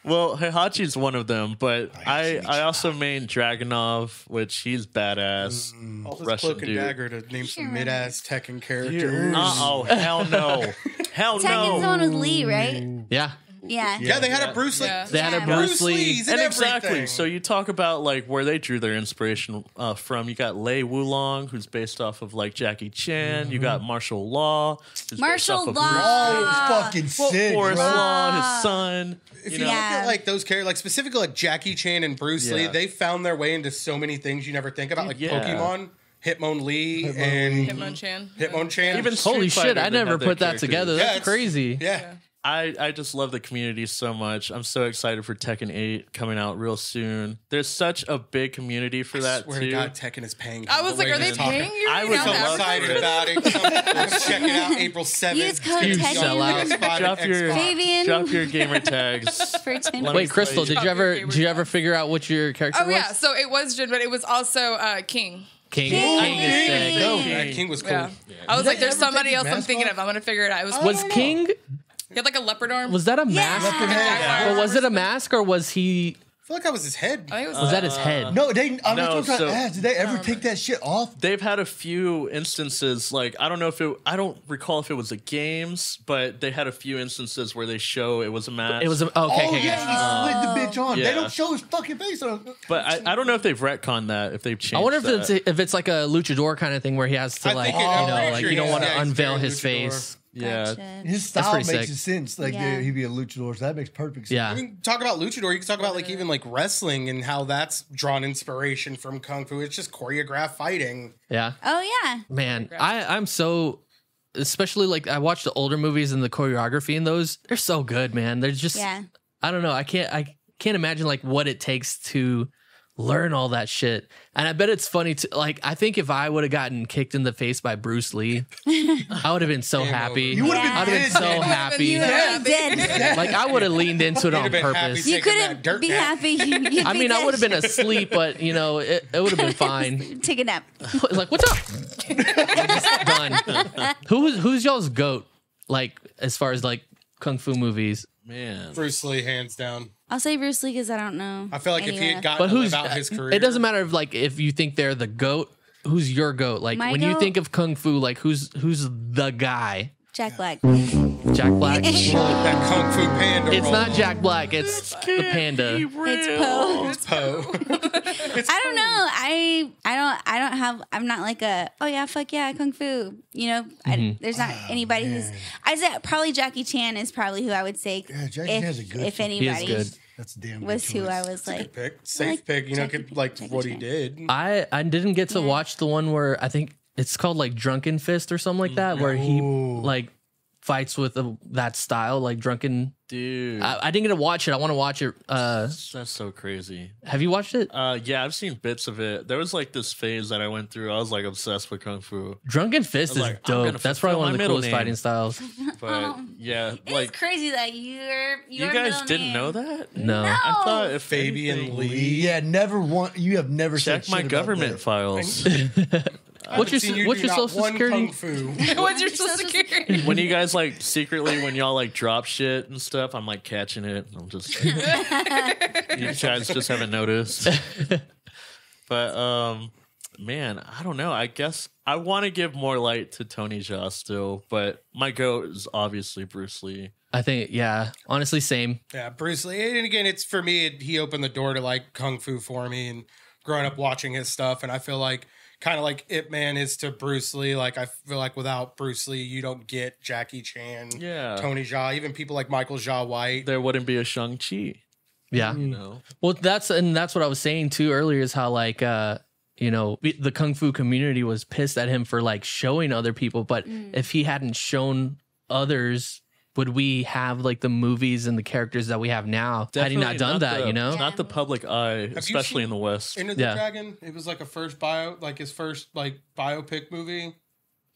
Well, Heihachi's one of them, but I I also main Dragunov, which he's badass. All this Russian cloak and dude. dagger to name some mid ass Tekken characters. Uh oh, hell no, hell Tekken's the one with Lee, right? yeah. Yeah. Yeah, they had Yeah. a Bruce Lee. Yeah. They had a Yeah. Bruce Bruce Lee. Lee's and, And exactly. everything. So you talk about like where they drew their inspiration uh, from. You got Lei Wulong, who's based off of like Jackie Chan. You got Marshall Law, who's based Martial off Law. Oh, Lee. it's fucking Well, sick, Forrest bro. Law, his son. If you you know, look Yeah. at like those characters, like specifically like Jackie Chan and Bruce Lee, Yeah. they found their way into so many things you never think about, like Yeah. Pokemon, Hitmonlee, Hitmon and Hitmonchan. Hitmonchan. Even Street Holy shit! Fighter I had never their put that characters. together. Yeah, That's it's- crazy. yeah. I, I just love the community so much. I'm so excited for Tekken 8 coming out real soon. There's such a big community for that Swear too. to God, Tekken is paying. I was the like, are they he's talking. paying you? I was so excited about it. Let's check it out April 7th. Use code You Tekken. sellout. Drop your- Fabian Drop your gamer tags. for 10 Let me Wait, Crystal, did you ever did you ever figure out what your character Oh was? yeah, so it was Jin, but it was also uh, King. King. King. King is sick. No. King was cool. Yeah. I was Did like, there's somebody else I'm thinking off? of. I'm gonna figure it out. It was Was King? He had like a leopard arm. Was that a mask? Yeah. Or was it a mask or was he? I feel like that was his head. I think it was. Was that his head? Uh, no, they. I'm No, just trying so- to ask. Did they ever take that shit off? They've had a few instances, like I don't know if it, I don't recall if it was the games, but they had a few instances where they show it was a mask. It was a, oh, okay. oh okay, okay. yeah, he slid the bitch on. yeah. They don't show his fucking face on. but I, I don't know if they've retconned that. If they've changed. I wonder if that. it's if it's like a luchador kind of thing where he has to I like think it- you I'm know pretty like sure you don't he want is. to he's unveil very his luchador. Yeah. Gotcha. His style pretty makes sick. sense. Like Yeah. he'd be a luchador. So that makes perfect sense. Yeah. You can talk about luchador. You can talk about like even like wrestling and how that's drawn inspiration from kung fu. It's just choreographed fighting. Yeah. Oh yeah. Man, I I'm so especially like I watch the older movies and the choreography in those. They're so good, man. They're just Yeah. I don't know. I can't I can't imagine like what it takes to learn all that shit. And I bet it's funny to like I think if I would have gotten kicked in the face by Bruce Lee, I would have been so happy. You would have I'd been been so happy. You Yeah. did. Like I would have leaned into it on have been happy purpose. You couldn't dirt be nap. happy. You'd I be mean, I would have been asleep, but you know, it, it would have been fine. Take a nap. like, what's up? Just done. Who's who's y'all's goat? Like as far as like kung fu movies. Man. Bruce Lee, hands down. I'll say Bruce Lee because I don't know. I feel like if he had uh, gotten But who's live out his career, It doesn't matter if like if you think they're the goat. Who's your goat? Like My when you goat? think of kung fu, like who's who's the guy? Jack Black. Jack Black. that kung fu panda. roll. not Jack Black. It's the panda. It's Po. It's Po. It's I don't know. I I don't I don't have I'm not like a oh yeah fuck yeah kung fu. You know, I, mm-hmm. there's not ah, anybody who's I said probably Jackie Chan is probably who I would say Yeah, Jackie if, Chan's a good if one. He is anybody. good. That's a damn. good was who. I was like. Pick safe like pick. You know, Jackie- could, like Jackie what he did. I I didn't get to Yeah. watch the one where I think it's called like Drunken Fist or something like that, where he like fights with a, that style, like drunken. Dude, I, I didn't get to watch it. I want to watch it. Uh, that's so crazy. have you watched it? Uh, yeah, I've seen bits of it. There was like this phase that I went through. I was like obsessed with kung fu, Drunken Fist is like, dope. That's probably one of the coolest name. fighting styles. but Um, yeah, It's like crazy that you're. you guys didn't name- know that. No. I thought if Fabian anything- Lee. Yeah, never want. You have never said Check my government files. What's your you what's do your social security? What's your social security? when you guys like secretly when y'all like drop shit and stuff, I'm like catching it. I'm just you guys just haven't noticed. but um man, I don't know. I guess I want to give more light to Tony Jaa still, but my goat is obviously Bruce Lee. I think yeah. Honestly, same. Yeah, Bruce Lee. And again, it's for me. It, he opened the door to like kung fu for me, and growing up watching his stuff. And I feel like kind of like Ip Man is to Bruce Lee. Like I feel like without Bruce Lee, you don't get Jackie Chan, Yeah. Tony Jaa, even people like Michael Jai White. There wouldn't be a Shang Chi, Yeah. you know. Well, that's and that's what I was saying too earlier is how like uh you know the kung fu community was pissed at him for like showing other people, but if he hadn't shown others, would we have like the movies and the characters that we have now? had he not Definitely done that, the- you know? Not the public eye, you especially in the West. Enter the Yeah. Dragon. It was like a first bio, like his first like biopic movie.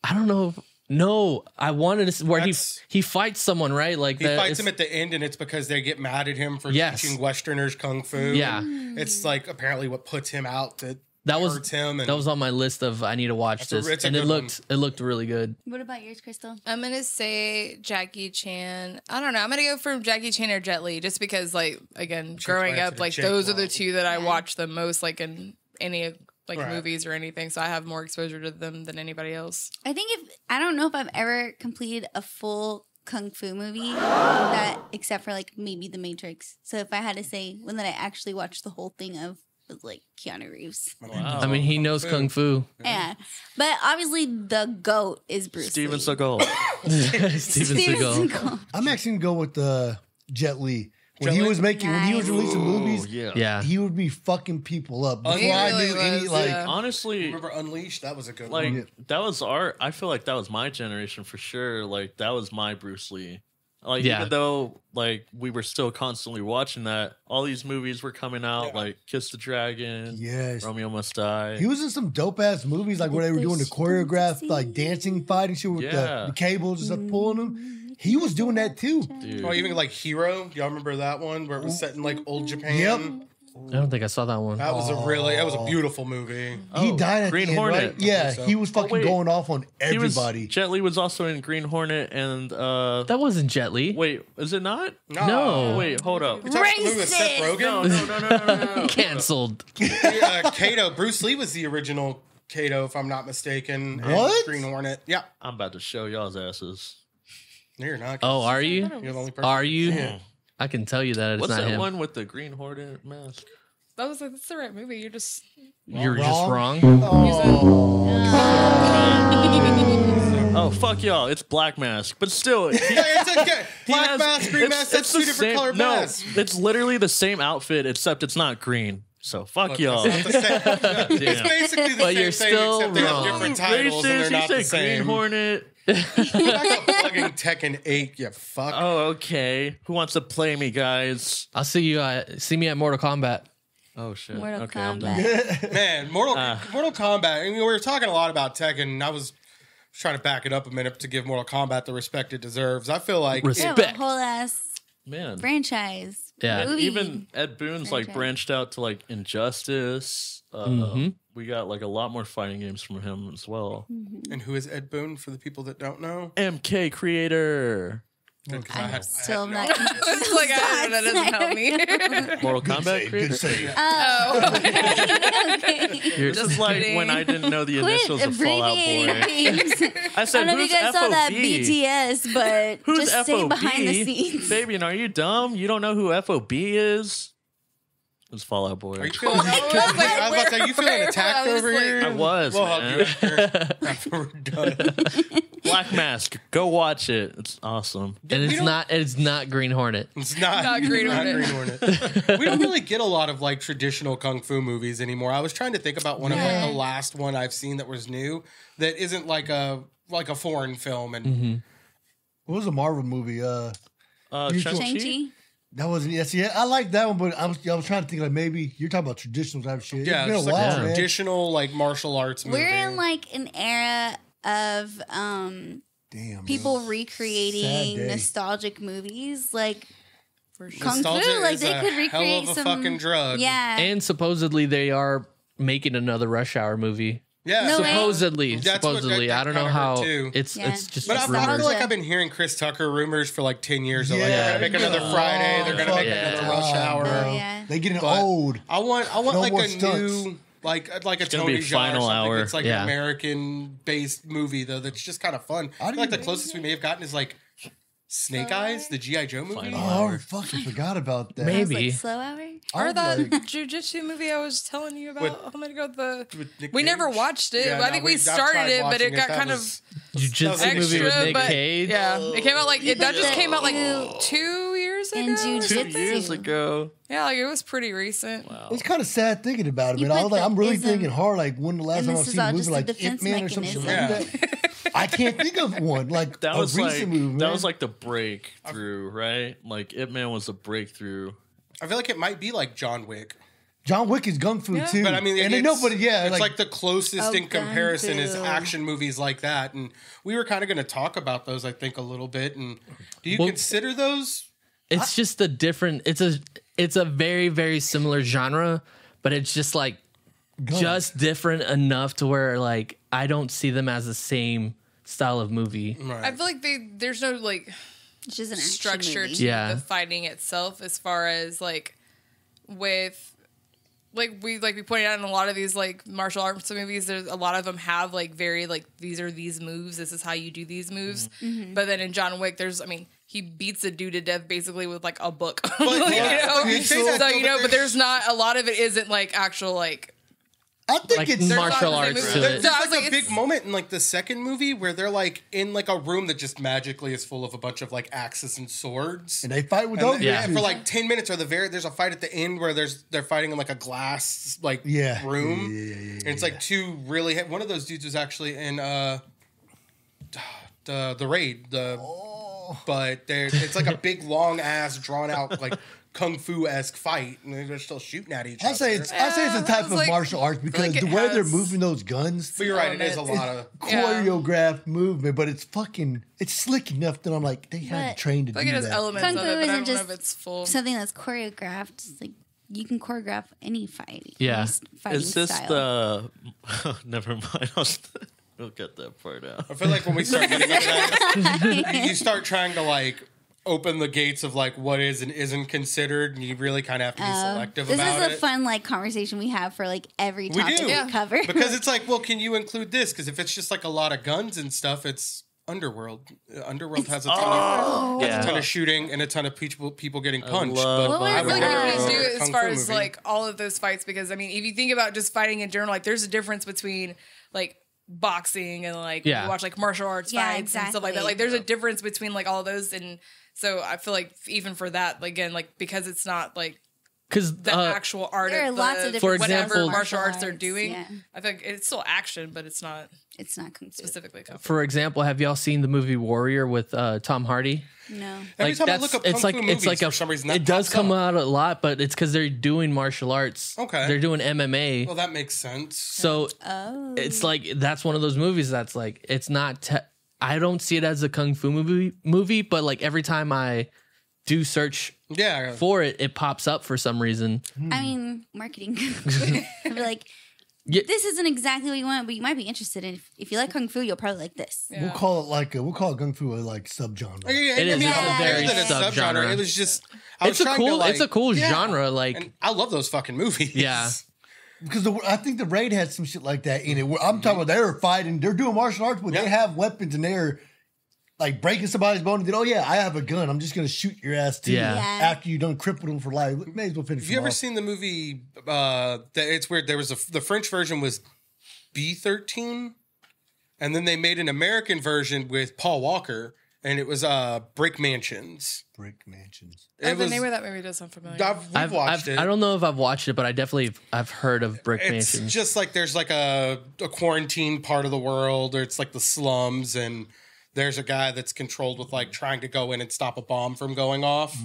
I don't know. If, no, I wanted to see where That's- he he fights someone right like He the- fights it's- him at the end, and it's because they get mad at him for Yes. teaching Westerners kung fu. Yeah. it's like apparently what puts him out. That that was hurts him. And that was on my list of I need to watch That's a- this, it's a and it good looked it looked really good. What about yours, Crystal? I'm gonna say Jackie Chan. I don't know. I'm gonna go for Jackie Chan or Jet Li, just because, like, again, growing right up, to like Jake those are the Paul. two that I Yeah. watch the most, like in any of like Right. movies or anything. So I have more exposure to them than anybody else. I think if I don't know if I've ever completed a full kung fu movie that except for like maybe The Matrix. So if I had to say one that I actually watched the whole thing of was like Keanu Reeves. Wow. I mean, he knows kung fu. Yeah. But obviously the goat is Bruce Steven Lee. Seagal. Steven Steven Seagal. Seagal. I'm actually gonna go with the Jet Li. When he was making, when he was releasing Ooh, movies, yeah. Yeah. he would be fucking people up. Before He I really knew any, like, yeah. Honestly, Remember Unleashed? That was a good like one. that was our i feel like that was my generation for sure like that was my bruce lee like Yeah. even though like we were still constantly watching that all these movies were coming out Yeah. like kiss the dragon yes. romeo must die He was in some dope ass movies, like where they were doing the choreographed, like dancing fight and shit with Yeah. the, the cables and stuff pulling them. Mm-hmm. He was doing that too. dude Oh, even like Hero. Y'all remember that one where it was set in like old Japan? Yep. I don't think I saw that one. That was a really, that was a beautiful movie. he Oh, died at Green the end, Hornet. right? Yeah, so. he was fucking wait. going off on He was- everybody. jet li was also in green hornet and uh That wasn't Jet Li. wait is it not No. wait hold up You're talking about the movie with Seth Racist. Rogen? no no no no no no, no. Canceled. uh, Kato. Bruce Lee was the original Kato, if I'm not mistaken. in What? Green Hornet. Yeah. i'm about to show y'all's asses No, you're not. Oh, are you? You're the only person. Are you? Yeah. I can tell you that it's what's not that him. one with the green hornet mask That was like that's the right movie. You're just You're just Wrong. wrong. Oh, oh fuck y'all it's black mask but still he- Yeah, it's okay. Black has- mask, green it's- mask. That's it's two the different same- color no, masks. it's literally the same outfit except it's not green. So fuck Look, y'all. It's, not the same. Yeah, it's basically the But same you're thing, still except they have wrong. different titles and they're Racist, not you the said Green. Hornet. I got plugging Tekken 8, you fuck. Oh, okay. Who wants to play me, guys? I'll see you. Uh, see me at Mortal Kombat. Oh shit. Mortal okay, I'm done. Kombat. Man, Mortal Uh. Mortal Kombat. I mean, we were talking a lot about Tekken, and I was trying to back it up a minute to give Mortal Kombat the respect it deserves. I feel like Res- We have a Respect. whole ass Man. franchise. Yeah. movie. Even Ed Boon's like branched out to like Injustice. Uh, Mhm. We got like a lot more fighting games from him as well. and who is Ed Boon for the people that don't know? MK creator. Good, 'cause I I'm had- I still had not. no- it's like I, that doesn't help me. Mortal Kombat save, creator. good save. oh, okay. You're This is like when I didn't know the initials of Fallout abbreviating Boy. names. I I don't know if you guys saw that BTS, but Who's just say FOB? behind the scenes. Fabian, are you dumb? You don't know who FOB is? It's Fall Out Boy. Are you feeling? I was about to say, you feeling where- attacked I over like- here? I was, We'll man. after, after we're done. Black Mask. Go watch it. It's awesome. and it's don't- not it's not Green Hornet. It's not, Not Green not Hornet. Green Hornet. we don't really get a lot of like traditional kung fu movies anymore. I was trying to think about one of like, the last one I've seen that was new that isn't like a like a foreign film and What was a Marvel movie? Uh, Uh, Shang-Chi? Shang-Chi. that wasn't. Yes, yeah, I like that one, but I was I was trying to think like maybe you're talking about traditional type of shit. yeah, it's been it's a like while, a man. traditional like martial arts movie. We're in like an era of um Damn, people man. recreating nostalgic movies like For sure. Kung Fu, like, is they a could hell recreate of a some- fucking drug. yeah And supposedly they are making another Rush Hour movie. Yeah. No way. Supposedly, That's what- supposedly. that- I don't know kinda how hurt, too. it's Yeah. it's just But I, I rumors. feel like I've been hearing Chris Tucker rumors for like ten years. They're like, Yeah. they're gonna make another Friday. They're gonna make yeah. another Rush Hour. Oh, yeah. They getting But- old. I want I want No like more a stunts. new like like a gonna Tony be Jaa or Final something Hour. that's like Yeah. an American based movie though that's just kind of fun. I I feel like the closest we may have gotten is like Snake Eyes, the GI Joe movie. Final Oh, I Hour. fucking forgot about that. I was Maybe. like slow hour. I Or was that like- jujitsu movie I was telling you about With- a minute ago. The With Nick we never Cage. watched it. Yeah, I no, think we, I've started tried it, but watching it got That kind was- Jiu-Jitsu That was movie with extra. Nick but Cage. yeah, it came out like it, that just came out like two years ago. And jujitsu. Two years ago. Yeah, like it was pretty recent. It's kind of sad thinking about it, You man. I was like, I'm really ism- thinking hard. Like, when the last and time I've is seen a movie like defense Ip Man or some shit like that? I can't think of one like That a was recent like movie. that was like the breakthrough, right? Like Ip Man was a breakthrough. I feel like it might be like John Wick, John Wick is gun fu Yeah. too. but I mean, and it's, then nobody, yeah, it's like, like, the closest Oh, in comparison is Gun action movies like that. And we were kind of going to talk about those, I think, a little bit. And do you Well- consider those? It's just a different. It's a it's a very very similar genre, but it's just like gun. just different enough to where like I don't see them as the same style of movie. I feel like they there's no like It's just an action structure movie. to Yeah. the fighting itself as far as like with like we like we pointed out in a lot of these like martial arts movies there's a lot of them have like very like these are these moves this is how you do these moves Mm-hmm. but then in john wick there's i mean he beats a dude to death basically with like a book But, Like, yeah, you know? but you say that, so you know but but there's not a lot of it isn't like actual like I think Like it's There's martial not the arts same to movie. it. There's like like, a big moment in like the second movie where they're like in like a room that just magically is full of a bunch of like axes and swords. and they fight with those. Yeah. for like ten minutes, or the very there's a fight at the end where there's they're fighting in like a glass like Yeah. room, Yeah, yeah, yeah, yeah, and it's like two really he- one of those dudes was actually in uh the the raid the Oh. but there it's like a big long ass drawn out like kung fu esque fight, and they're still shooting at each I other. say it's I say it's a Yeah, type it's of like- martial arts because like it the way they're has- moving those guns, but you're right, it is a lot of Yeah. choreographed movement, but it's fucking it's slick enough that I'm like they had But- to train to like do it has that. elements Kung of Fu it but i isn't don't know just if it's full Something that's choreographed. It's like you can choreograph any fight. Yeah. any s- fighting Is this style. the? Uh, never mind. I'll, we'll get that part out. I feel like when we start getting into that, you- you start trying to like open the gates of like what is and isn't considered, and you really kind of have to be Um, selective this about is a it. fun like conversation we have for like every we topic do we, Yeah. cover. because it's like, well, can you include this? Because if it's just like a lot of guns and stuff, it's Underworld. Uh, Underworld has a ton, of, has Yeah. a ton of shooting and a ton of people people getting punched. love but What was I would the- never I do it as kung far as movie. like all of those fights because I mean, if you think about just fighting in general, like there's a difference between like boxing and like Yeah. you watch like martial arts Yeah, fights and stuff like that. Like there's a difference between like all those and so I feel like even for that, again, like because it's not like Because the uh, actual art there of are the, lots of For different whatever example- martial arts they're doing. yeah. I think it's still action, but it's not It's not specifically kung for example, have y'all seen the movie Warrior with uh, Tom Hardy? No. Every time I look up it's kung like fu it's like a for some reason that it does come up. out a lot, but it's because they're doing martial arts. Okay. they're doing MMA. Well, that makes sense. so Oh. it's like that's one of those movies that's like it's not. Te- I don't see it as a kung fu movie movie, but like every time I do search Yeah, for it, it pops up for some reason. I mean, marketing. I'd be like, Yeah. this isn't exactly what you want, but you might be interested in. If, if you like kung fu, you'll probably like this. Yeah. We'll call it like a, we'll call it kung fu a like subgenre. Yeah, yeah, It I is mean, a I'm very that subgenre. It was just I was It's a cool. like- it's a cool Yeah. genre. Like and I love those fucking movies. Yeah. Because the, I think the raid had some shit like that in it. Where I'm talking about they were fighting, they're doing martial arts, but Yeah. they have weapons and they're like breaking somebody's bone and then, oh yeah, I have a gun. I'm just gonna shoot your ass too. Yeah. Yeah. After you done crippled them for life, may as well finish. Have you ever off. seen the movie? Uh, that it's weird. There was a the French version was B thirteen, and then they made an American version with Paul Walker, and it was uh Brick Mansions. brick mansions? Oh, It the was. name of that movie does sound familiar. I've, we've I've, watched I've, it. I don't know if I've watched it, but I definitely I've heard of Brick it's Mansions. just like there's like a, a quarantine part of the world, or it's like the slums, and there's a guy that's controlled with like trying to go in and stop a bomb from going off.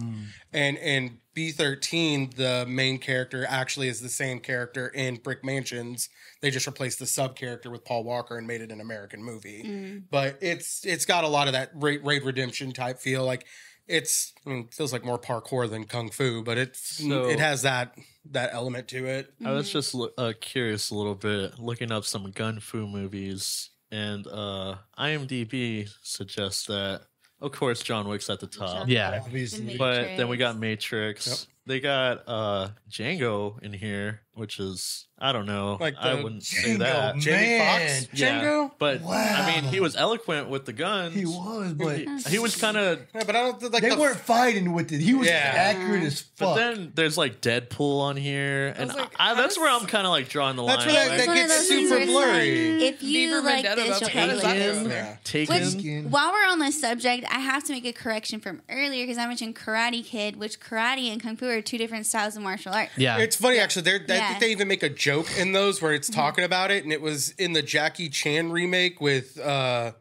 And in B thirteen, the main character actually is the same character in Brick Mansions. They just replaced the sub character with Paul Walker and made it an American movie. But it's it's got a lot of that raid, raid redemption type feel. Like it's I mean, it feels like more parkour than kung fu, but it's So- it has that that element to it. I was just uh, curious a little bit, looking up some gun fu movies, and uh, IMDb suggests that, of course, John Wick's at the top. yeah, Obviously, But then we got Matrix. They got uh Django in here, which is I don't know. Like I wouldn't say Django, that. Jamie Fox, Foxx, Yeah, Django. but I mean, he was eloquent with the guns. he was, but He, he was kind of. Yeah, but I don't like they the, weren't fighting with it. He was Yeah. accurate as fuck. But then there's like Deadpool on here, and was like, I, how that's where I'm kind of like drawing the That's line. where that- like, It's gets super where it's like, blurry. if you Beaver like Vendetta, this, though, you'll how does like go? it. yeah. Taken. While we're on this subject, I have to make a correction from earlier because I mentioned Karate Kid, which karate and kung fu are two different styles of martial arts. yeah. It's funny actually. They're, I Yeah. Mm-hmm. think they even make a joke in those where it's talking about it, and it was in the Jackie Chan remake with uh,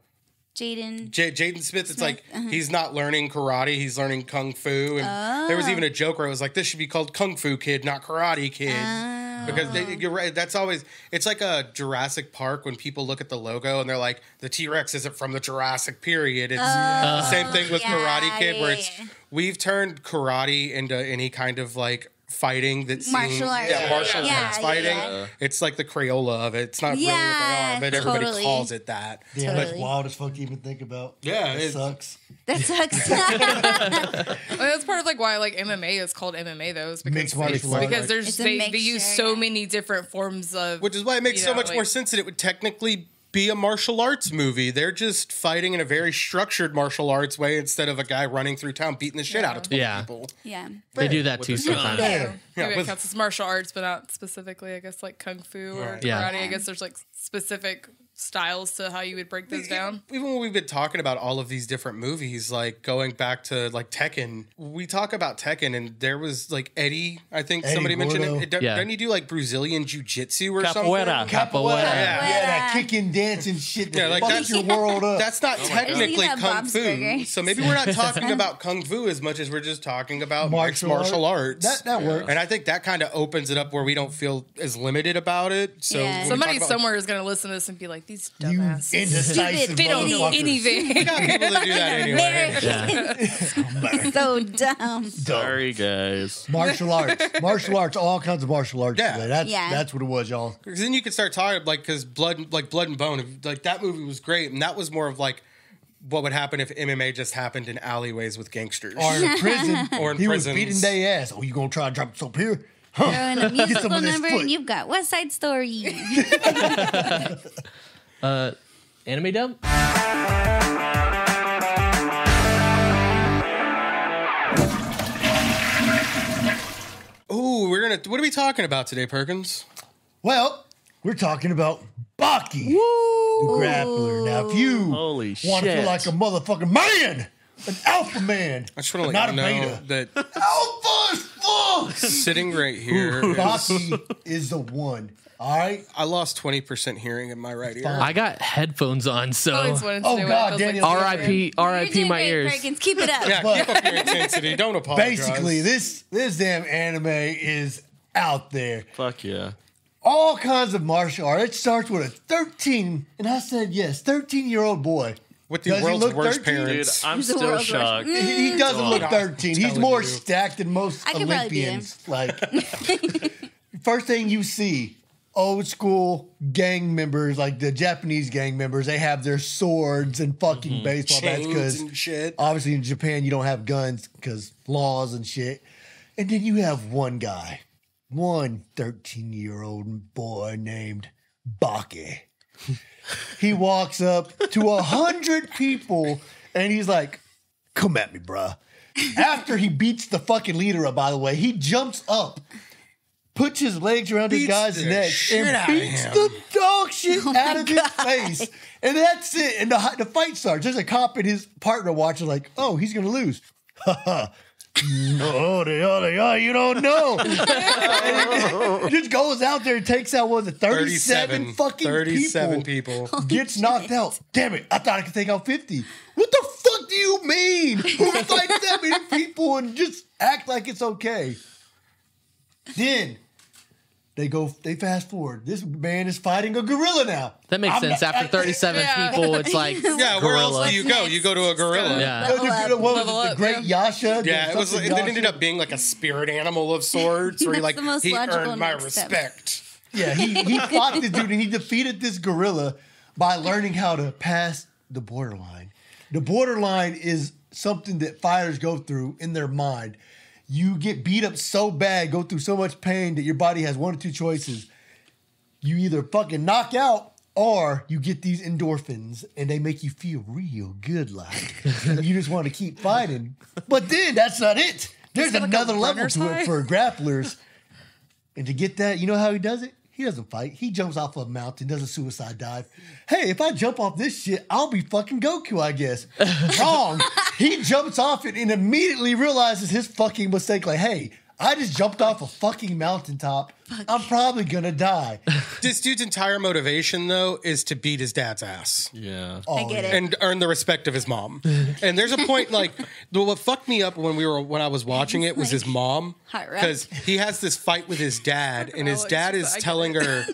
Jaden. J- Jaden Smith. It's Smith, like uh-huh. he's not learning karate; he's learning kung fu. And there was Oh. even a joke where it was like, "This should be called Kung Fu Kid, not Karate Kid." Oh. Because they, uh-huh. you're right. That's always it's like a Jurassic Park when people look at the logo and they're like, the T Rex isn't from the Jurassic period. It's the same thing with Oh, yeah, Karate Kid, where it's we've turned karate into any kind of like fighting that's Martial arts. Yeah, martial Yeah, arts yeah, fighting. yeah. It's like the Crayola of it. It's not really what they are, but everybody calls it that. yeah, that's Totally. wild as fuck to even think about. Yeah, it sucks. That sucks. I mean, that's part of like why like MMA is called MMA though, is because Mixed martial they, arts. because there's It's they, they use so many different forms of Which is why it makes so know, much more sense that it would technically be a martial arts movie. They're just fighting in a very structured martial arts way instead of a guy running through town beating the shit out of 20 Yeah. people. yeah. they do that too sometimes. There. Yeah, Maybe with- it counts as martial arts, but not specifically. I guess like kung fu or Right. karate. Yeah. I guess there's like specific styles to how you would break those down. Even when we've been talking about all of these different movies, like going back to like Tekken, we talk about Tekken, and there was like Eddie. I think Eddie somebody mentioned Gordo. it. Doesn't Yeah. he do like Brazilian jiu jitsu or Capoeira. something? Capoeira. Yeah. Yeah, that kicking, dancing shit that Yeah, like that's- your world up. That's not oh technically kung Bob's fu. Burgers? So maybe we're not talking about kung fu as much as we're just talking about martial, Martial martial arts. That- that works. And I think that kind of opens it up where we don't feel as limited about it. So Yeah. Somebody talk about- somewhere is going to listen to this and be like, "These you dumbasses, indecisive they don't know anything." We got people that do that anyway. so dumb. Sorry, guys. martial arts, martial arts, all kinds of martial arts. Yeah. today. that's Yeah. that's what it was, y'all. Because then you could start talking like because blood, like blood and bone, like that movie was great, and that was more of like what would happen if MMA just happened in alleyways with gangsters. Or in prison, Or in he was beating their ass. Oh, you gonna try to drop this up here? Throw in a musical number and you've got West Side Story. Uh, anime dub. Ooh, we're gonna. What are we talking about today, Perkins? Well, we're talking about Baki, the grappler. Now, if you Holy want to feel like a motherfucking man, an alpha man, I just want to not let a you know beta, that alpha as fuck. sitting right here, is- Baki is the one. All right. I lost twenty percent hearing in my right ear. I got headphones on, so Always Oh, God, it Daniel. like. R.I.P. R.I.P. my great, ears. Perkins. Keep it up. Yeah, keep up your intensity. Don't apologize. Basically, this this damn anime is out there. Fuck yeah. All kinds of martial art. It starts with a 13, and I said yes, 13 year old boy. with the Does world's look worst 13? Dude, parents. I'm The still world's worst. shocked. He, he doesn't oh, look 13. He's more you. stacked than most I could probably beat him. Olympians. Like, first thing you see, old school gang members, like the Japanese gang members, they have their swords and fucking baseball bats because obviously in Japan you don't have guns because laws and shit. And then you have one guy, one 13 year old boy named Baki. he walks up to a hundred people and he's like, "Come at me, bruh." After he beats the fucking leader up, by the way, he jumps up, puts his legs around his guy's neck, and beats the dog shit Oh out of his face. And that's it. And the, the fight starts. There's a cop and his partner watching, like, "Oh, he's gonna lose." no, they are, they are. You don't know. Just goes out there and takes out what was it, 37, 37 fucking 37 people. people. Gets knocked out. Damn it! I thought I could take out fifty. What the fuck do you mean? Who fights that many people and just act like it's okay? Then they go. They fast forward. This man is fighting a gorilla now. That makes I'm sense. not- After 37 Yeah. people, it's like Yeah, where else do you go? You go to a gorilla. Yeah. The- the- the- what was Level it, the up, great Yasha. Yeah, it was. something It ended up being like a spirit animal of sorts, where he like the most he earned my next step. respect. Yeah, he, he fought this dude and he defeated this gorilla by learning how to pass the borderline. The borderline is something that fighters go through in their mind. You get beat up so bad, go through so much pain that your body has one or two choices. You either fucking knock out or you get these endorphins and they make you feel real good like. you just want to keep fighting. But then that's not it. There's it like another level to high? it for grapplers. And to get that, you know how he does it? He doesn't fight. He jumps off a mountain, does a suicide dive. Hey, if I jump off this shit, I'll be fucking Goku, I guess. Wrong. He jumps off it and immediately realizes his fucking mistake. Like, hey, I just jumped off a fucking mountaintop. I'm probably gonna die. This dude's entire motivation, though, is to beat his dad's ass Yeah. Oh, I get it. and earn the respect of his mom. and there's a point like the, what fucked me up when we were when I was watching it was his mom Hot rod. because he has this fight with his dad, and his Alex, dad but is I get telling it. her.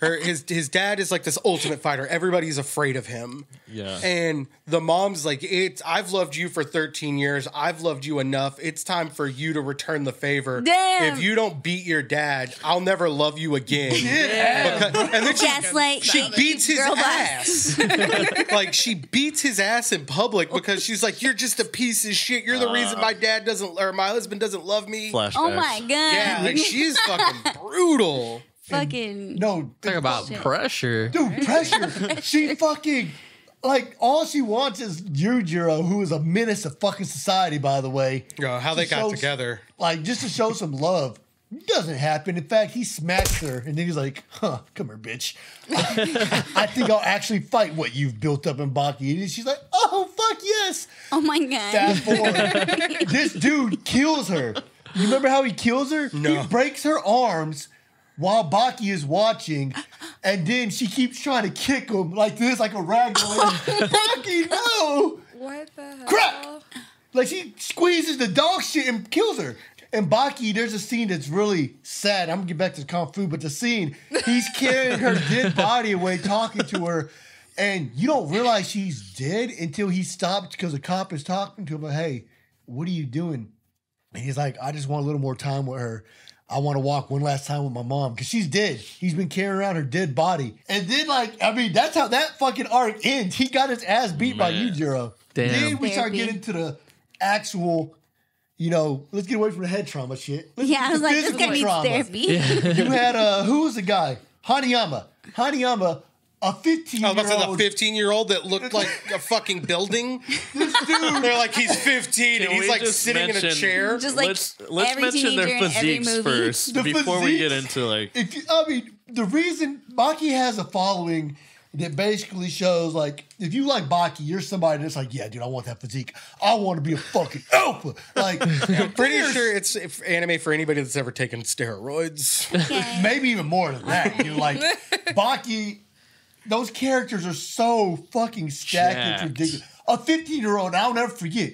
Her, his his dad is like this ultimate fighter. Everybody's afraid of him. Yeah. And the mom's like, "It's I've loved you for 13 years. I've loved you enough. It's time for you to return the favor. Damn. If you don't beat your dad, I'll never love you again." Because- and then she, Gaslight. she beats his girl ass. like she beats his ass in public because she's like, "You're just a piece of shit. You're the reason my uh. dad doesn't or my husband doesn't love me." Flashbacks. Oh my god. Yeah, like she's fucking brutal. Fucking. No, Talk about Shit. pressure. dude, pressure. she fucking like all she wants is Yujiro, who is a menace of fucking society, by the way. Yeah, how they To got show- together. Like just to show some love. Doesn't happen. In fact, he smacks her and then he's like, huh, come here, bitch. I think I'll actually fight what you've built up in Baki. And she's like, oh, fuck yes. Oh my god. Fast forward. this dude kills her. You remember how he kills her? No. He breaks her arms while Baki is watching, and then she keeps trying to kick him like this, like a rag doll. Baki, no! What the hell? Crap! Like she squeezes the dog shit and kills her. And Baki, there's a scene that's really sad. I'm gonna get back to the Kung Fu, but the scene, he's carrying her dead body away, talking to her, and you don't realize she's dead until he stops because the cop is talking to him. Like, hey, what are you doing? And he's like, I just want a little more time with her. I want to walk one last time with my mom because she's dead. He's been carrying around her dead body. And then, like, I mean, that's how that fucking arc ends. He got his ass beat by Man. Yujiro. Damn. Then we start getting to the actual, you know, let's get away from the head trauma shit. Let's Yeah, I was like, this physical guy needs trauma. therapy. You had, uh, who was the guy? Hanayama. Hanayama, a 15 I year was about to say the old. 15 year old that looked like a fucking building. this dude. They're like, he's 15 and he's we like just sitting in a mention- chair. Just like let's let's every mention teenager their in every physiques movie. first The before we get physiques? into like if you, I mean, the reason Baki has a following that basically shows like if you like Baki, you're somebody that's like, yeah, dude, I want that physique. I want to be a fucking alpha. Like, I'm pretty sure it's if anime for anybody that's ever taken steroids. Okay. maybe even more than that. You like Baki. Those characters are so fucking stacked. It's Jacked. ridiculous. A 15 year old, I'll never forget.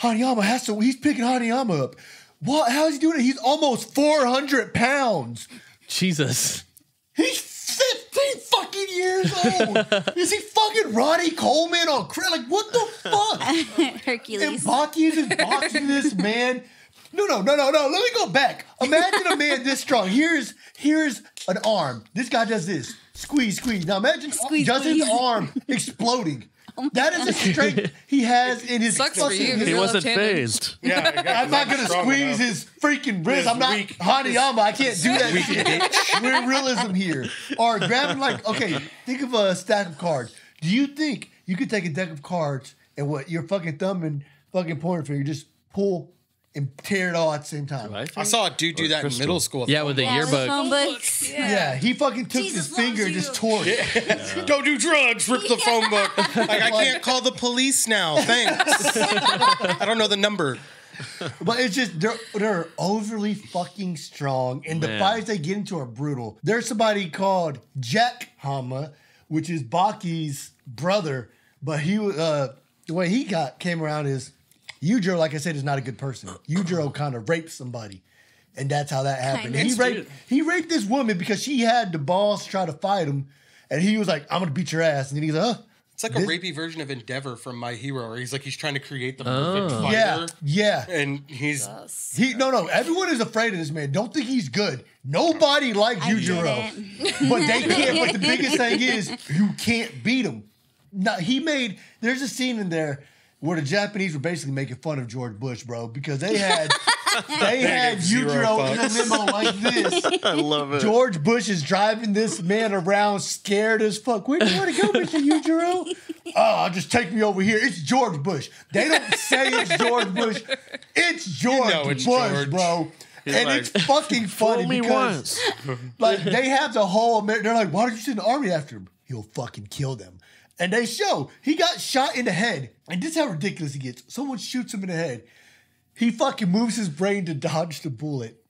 Hanayama has to. He's picking Hanayama up. What? How's he doing it? He's almost 400 pounds. Jesus. He's 15 fucking years old. Is he fucking Ronnie Coleman on crack? Like, what the fuck? Hercules. And Hercules. Baki is boxing this man. No, no, no, no, no. Let me go back. Imagine a man this strong. Here's here's an arm. This guy does this. Squeeze, squeeze. Now imagine Squeeze, Justin's squeeze. arm exploding. Oh that is a strength he has in his Sucks for you, he wasn't phased. Yeah, I'm not gonna squeeze enough. his freaking wrist. His I'm not weak- Hanayama. I can't do that shit. We're realism here. Or grabbing like okay, think of a stack of cards. Do you think you could take a deck of cards and what your fucking thumb and fucking pointer finger just pull and tear it all at the same time. I, I saw a dude do Or that in middle school. Yeah, with the Yeah, yearbook. phone books. Yeah, he fucking took Jesus his finger and loves just tore it. Don't do drugs. Rip the phone book. Like I can't call the police now. Thanks. I don't know the number. But it's just they're they're overly fucking strong, and the Man. fights they get into are brutal. There's somebody called Jack Hanma, which is Baki's brother, but he uh the way he got came around is Yujiro, like I said, is not a good person. Yujiro kind of raped somebody. And that's how that happened. Kinda. He raped he raped this woman because she had the balls to try to fight him, and he was like, "I'm gonna beat your ass," and then he's like, "Oh, It's like a rapey version of Endeavor from My Hero, where he's like he's trying to create the Oh. perfect fighter. yeah, yeah." And he's He no no. Everyone is afraid of this man. Don't think he's good. Nobody likes I Yujiro, but they can't. But the biggest thing is you can't beat him. No, he made. There's a scene in there where the Japanese were basically making fun of George Bush, bro, because they had they had gave zero Yujiro in a fucks. limo like this. I love it. George Bush is driving this man around, scared as fuck. Where do you want to go, Mr. Yujiro? Oh, just take me over here. It's George Bush. They don't say it's George Bush. It's George know it's Bush, George. bro. He's and like, it's fucking funny me because once. like they have the whole they're like, why don't you send the army after him? He'll fucking kill them. And they show he got shot in the head. And this is how ridiculous he gets. Someone shoots him in the head. He fucking moves his brain to dodge the bullet.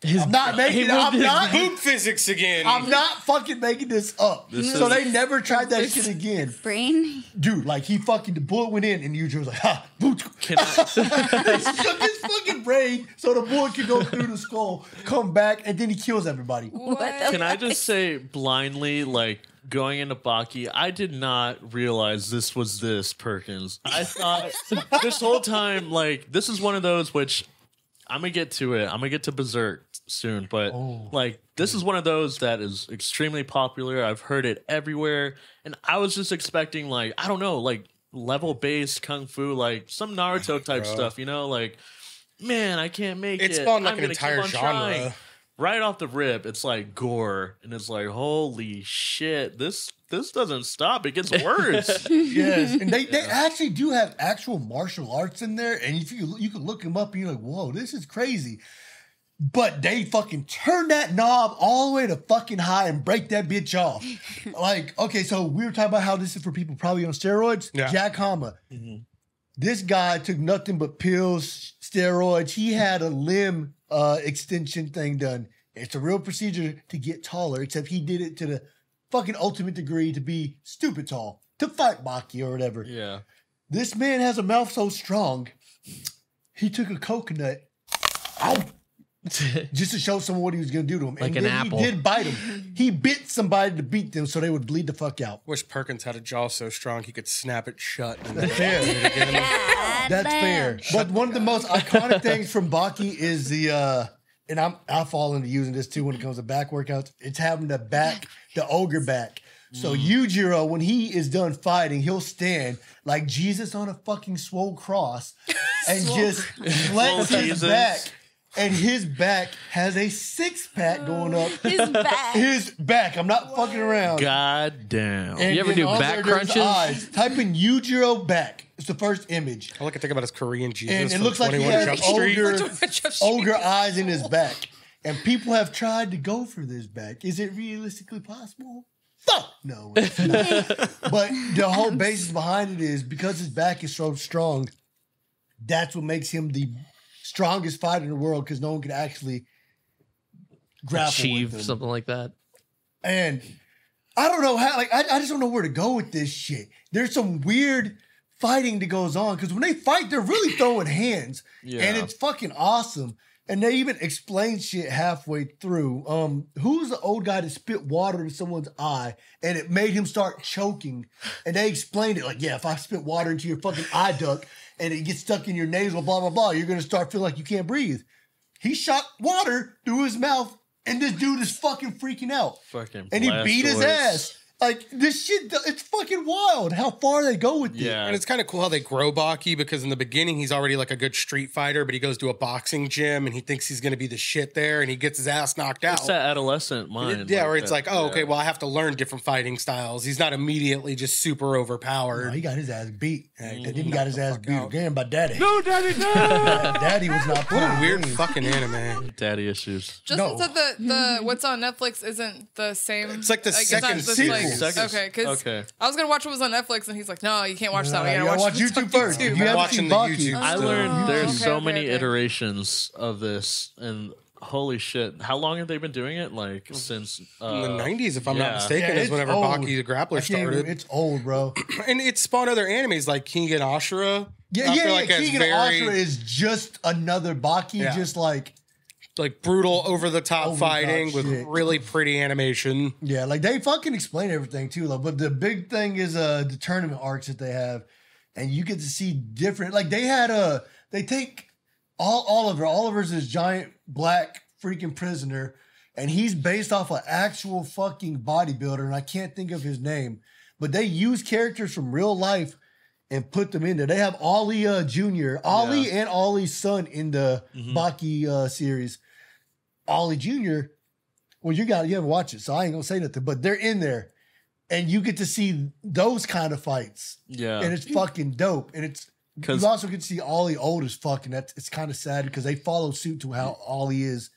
His, I'm not making it. I'm not. poop physics again. I'm not fucking making this up. so is- they never tried that shit again. Brain. Dude, like he fucking the bullet went in and Eugene was like, ha, boot. Can I, they shook his fucking brain so the bullet could go through the skull, come back, and then he kills everybody. What the can I just say blindly, like going into Baki, I did not realize this was this Perkins. I thought this whole time, like this is one of those which I'm gonna get to it. I'm gonna get to Berserk soon, but oh. like this is one of those that is extremely popular. I've heard it everywhere, and I was just expecting like I don't know, like level based kung fu, like some Naruto type stuff. You know, like man, I can't make It it. spawned like I'm an entire genre. trying right off the rip, it's like gore, and it's like, holy shit, this this doesn't stop. It gets worse. Yes, and they, they actually do have actual martial arts in there, and if you you can look them up, and you're like, whoa, this is crazy. But they fucking turn that knob all the way to fucking high and break that bitch off. like, okay, so we were talking about how this is for people probably on steroids. Yeah. Jack Hanma. Mm-hmm. This guy took nothing but pills, steroids. He had a limb uh, extension thing done. It's a real procedure to get taller, except he did it to the fucking ultimate degree to be stupid tall, to fight Baki or whatever. yeah. This man has a mouth so strong, he took a coconut ow, just to show someone what he was going to do to him. Like and an then apple. He did bite him. He bit somebody to beat them so they would bleed the fuck out. Wish Perkins had a jaw so strong he could snap it shut. And then Fair. That's fair. But one of the most iconic things from Baki is the uh and I'm I fall into using this too when it comes to back workouts. It's having the back, the ogre back. So Yujiro, when he is done fighting, he'll stand like Jesus on a fucking swole cross and just flex his Jesus. back. And his back has a six pack going up. His back. His back. I'm not fucking around. God damn. And You ever do also back there's crunches? eyes. Type in Yujiro back. It's the first image. all I can think about is Korean Jesus And it looks like he has Jump Street. ogre, ogre eyes in his back. And people have tried to go for this back. Is it realistically possible? Fuck no. it's not. but the whole basis behind it is because his back is so strong, that's what makes him the strongest fighter in the world because no one can actually grapple achieve with him. something like that. And I don't know how, like, I, I just don't know where to go with this shit. There's some weird fighting that goes on because when they fight, they're really throwing hands. Yeah. And it's fucking awesome. And they even explain shit halfway through. Um, who's the old guy that spit water in someone's eye and it made him start choking? And they explained it like, yeah, if I spit water into your fucking eye duct and it gets stuck in your nasal, blah, blah, blah, you're gonna start feeling like you can't breathe. He shot water through his mouth, and this dude is fucking freaking out Fucking and he beat his ass. Like this shit, it's fucking wild how far they go with it. Yeah. And it's kind of cool how they grow Baki because in the beginning he's already like a good street fighter, but he goes to a boxing gym and he thinks he's going to be the shit there, and he gets his ass knocked out. It's that adolescent mind. yeah, where it's that- like, oh, okay, well, I have to learn different fighting styles. He's not immediately just super No, overpowered. he got his ass beat. And then he got his ass beat out. again by daddy. No, daddy, no. Daddy was not what a weird games. fucking anime. daddy issues. Just No. said that the what's on Netflix isn't the same. It's like the it's second not just sequel. Second- okay, because okay. I was gonna watch what was on Netflix, and he's like, "No, you can't watch that. One. You you gotta gotta watch, watch what's on YouTube first. YouTube." You haven't watching seen the Baki. YouTube I stuff. learned there's okay, so okay, many okay. iterations of this, and holy shit, how long have they been doing it? Like since uh, In the 90s, if I'm yeah. not mistaken, Yeah, is it's whenever old. Baki the Grappler I can't even- started. It's old, bro. and it spawned other animes like Kengan Ashura. Yeah, I yeah, feel yeah. like that's Kengan very Ashura is just another Baki, Yeah. just like like brutal, over the top Over-the-top fighting with shit. really pretty animation. yeah, like they fucking explain everything too. Like, but the big thing is uh the tournament arcs that they have, and you get to see different. Like they had a they take all Oliver. Oliver's this giant black freaking prisoner, and he's based off an actual fucking bodybuilder, and I can't think of his name. But they use characters from real life and put them in there. They have Ollie uh, Jr., Ollie and Ollie's son in the Baki uh, series. Ollie Jr. Well, you got you haven't watched it, so I ain't gonna say nothing. But they're in there, and you get to see those kind of fights, Yeah, and it's fucking dope. And it's 'Cause- you also get to see Ollie old as fuck, and that's it's kind of sad because they follow suit to how Ollie is.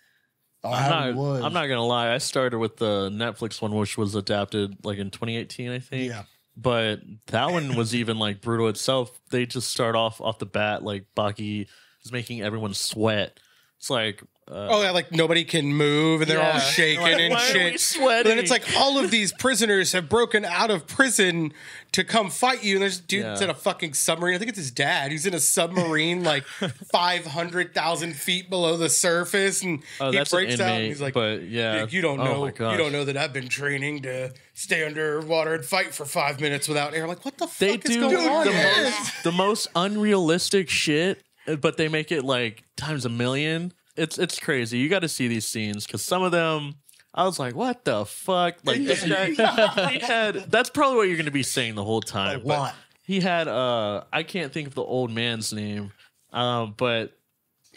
Or how I'm he not, was. I'm not gonna lie. I started with the Netflix one, which was adapted like in 2018, I think. Yeah. But that one was even like brutal itself. They just start off off the bat like Baki is making everyone sweat. It's like, uh, Oh, yeah, like nobody can move and they're all shaking Like, and why are we shit. sweating? Then it's like all of these prisoners have broken out of prison to come fight you. And there's dudes Yeah. in a fucking submarine. I think it's his dad. He's in a submarine like 500,000 feet below the surface. And oh, he that's an breaks out. And inmate. he's like, but yeah, you don't Oh know. my you don't know that I've been training to stay underwater and fight for five minutes without air. Like, what the They fuck is going on? the here? most, the most unrealistic shit, but they make it like times a million. It's it's crazy. You got to see these scenes because some of them. I was like, "What the fuck?" Like this guy, he had. That's probably what you're going to be saying the whole time. A but lot. He had. Uh, I can't think of the old man's name, um, but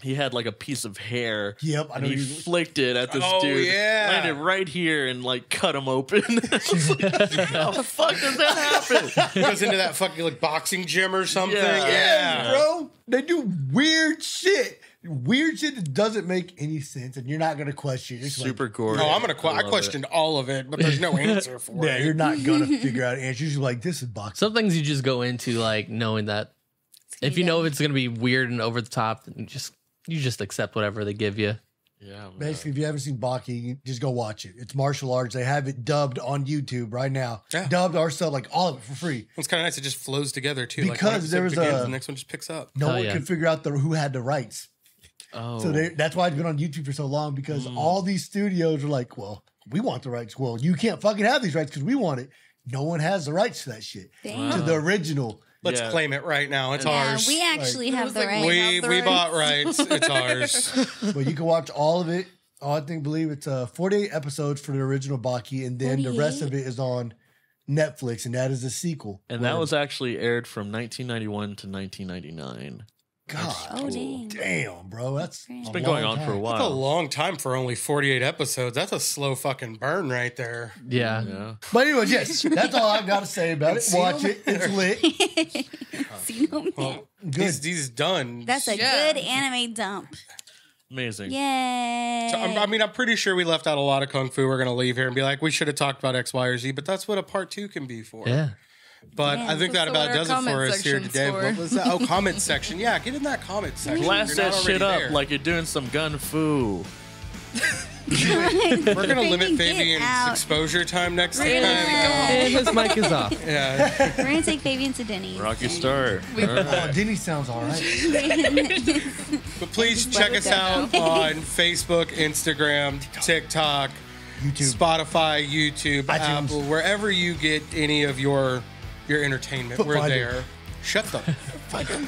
he had like a piece of hair. Yep, I and know he you- flicked it at this Oh, dude. yeah. landed right here and like cut him open. Like, How the fuck does that happen? Goes into that fucking like boxing gym or something. Yeah. Yeah. bro. They do weird shit. Weird shit that doesn't make any sense, and you're not gonna question. It's like, Super gory. No, I'm gonna. Que- I, love it. questioned all of it, but there's no answer for yeah, it. Yeah, you're not gonna figure out answers. You're like, this is boxing. Some things you just go into like knowing that if you know it's gonna be weird and over the top, then you just you just accept whatever they give you. Yeah, man. Basically, if you haven't seen Baki, just go watch it. It's martial arts. They have it dubbed on YouTube right now. Yeah. Dubbed or stuff like all of it for free. It's kind of nice. It just flows together too. like Because one episode there was begins, a- the next one just picks up. No Hell one yeah. can figure out the who had the rights. Oh, So they, that's why it's been on YouTube for so long because all these studios are like, well, we want the rights. Well, you can't fucking have these rights because we want it. No one has the rights to that shit. Damn. To the original. Let's Yeah. claim it right now. It's Yeah, ours. we actually It have the like, right. we have the we rights. bought rights. It's ours. but you can watch all of it. Oh, I think believe it's uh 48 episodes for the original Baki, and then the rest of it is on Netflix, and that is a sequel. and that was actually aired from 1991 to 1999. God, Oh dang! damn, bro, that's It's it's Been going on for a while. That's a long time for only 48 episodes. That's a slow fucking burn right there. Yeah. Yeah, But anyways, yes, that's all I've got to say about it. Watch it; it's lit. See no man. Well, Good. he's, he's done. That's a Yeah. good anime dump. amazing. Yay! So I'm, I mean, I'm pretty sure we left out a lot of kung fu. We're gonna leave here and be like, we should have talked about X, Y, or Z. But that's what a part two can be for. Yeah. But Yeah. I think that about does it for us here today. for. What was that? Oh, comment section. Yeah, get in that comment section. Blast that shit up there. like you're doing some gun fu. We're gonna limit Get Fabian's exposure time next time. And his mic is off. Yeah. We're gonna take Fabian to Denny's. Rocky Star. Oh, Denny sounds all right. But please check us out go. on Facebook, Instagram, TikTok, YouTube. Spotify, YouTube, iTunes. Apple, wherever you get any of your your entertainment. Put We're Finder. there. Shut the fucking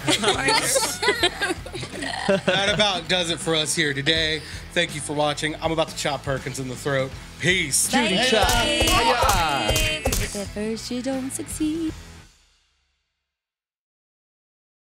That about does it for us here today. Thank you for watching. I'm about to chop Perkins in the throat. Peace. Bye. Shot. Bye. If at first you don't succeed,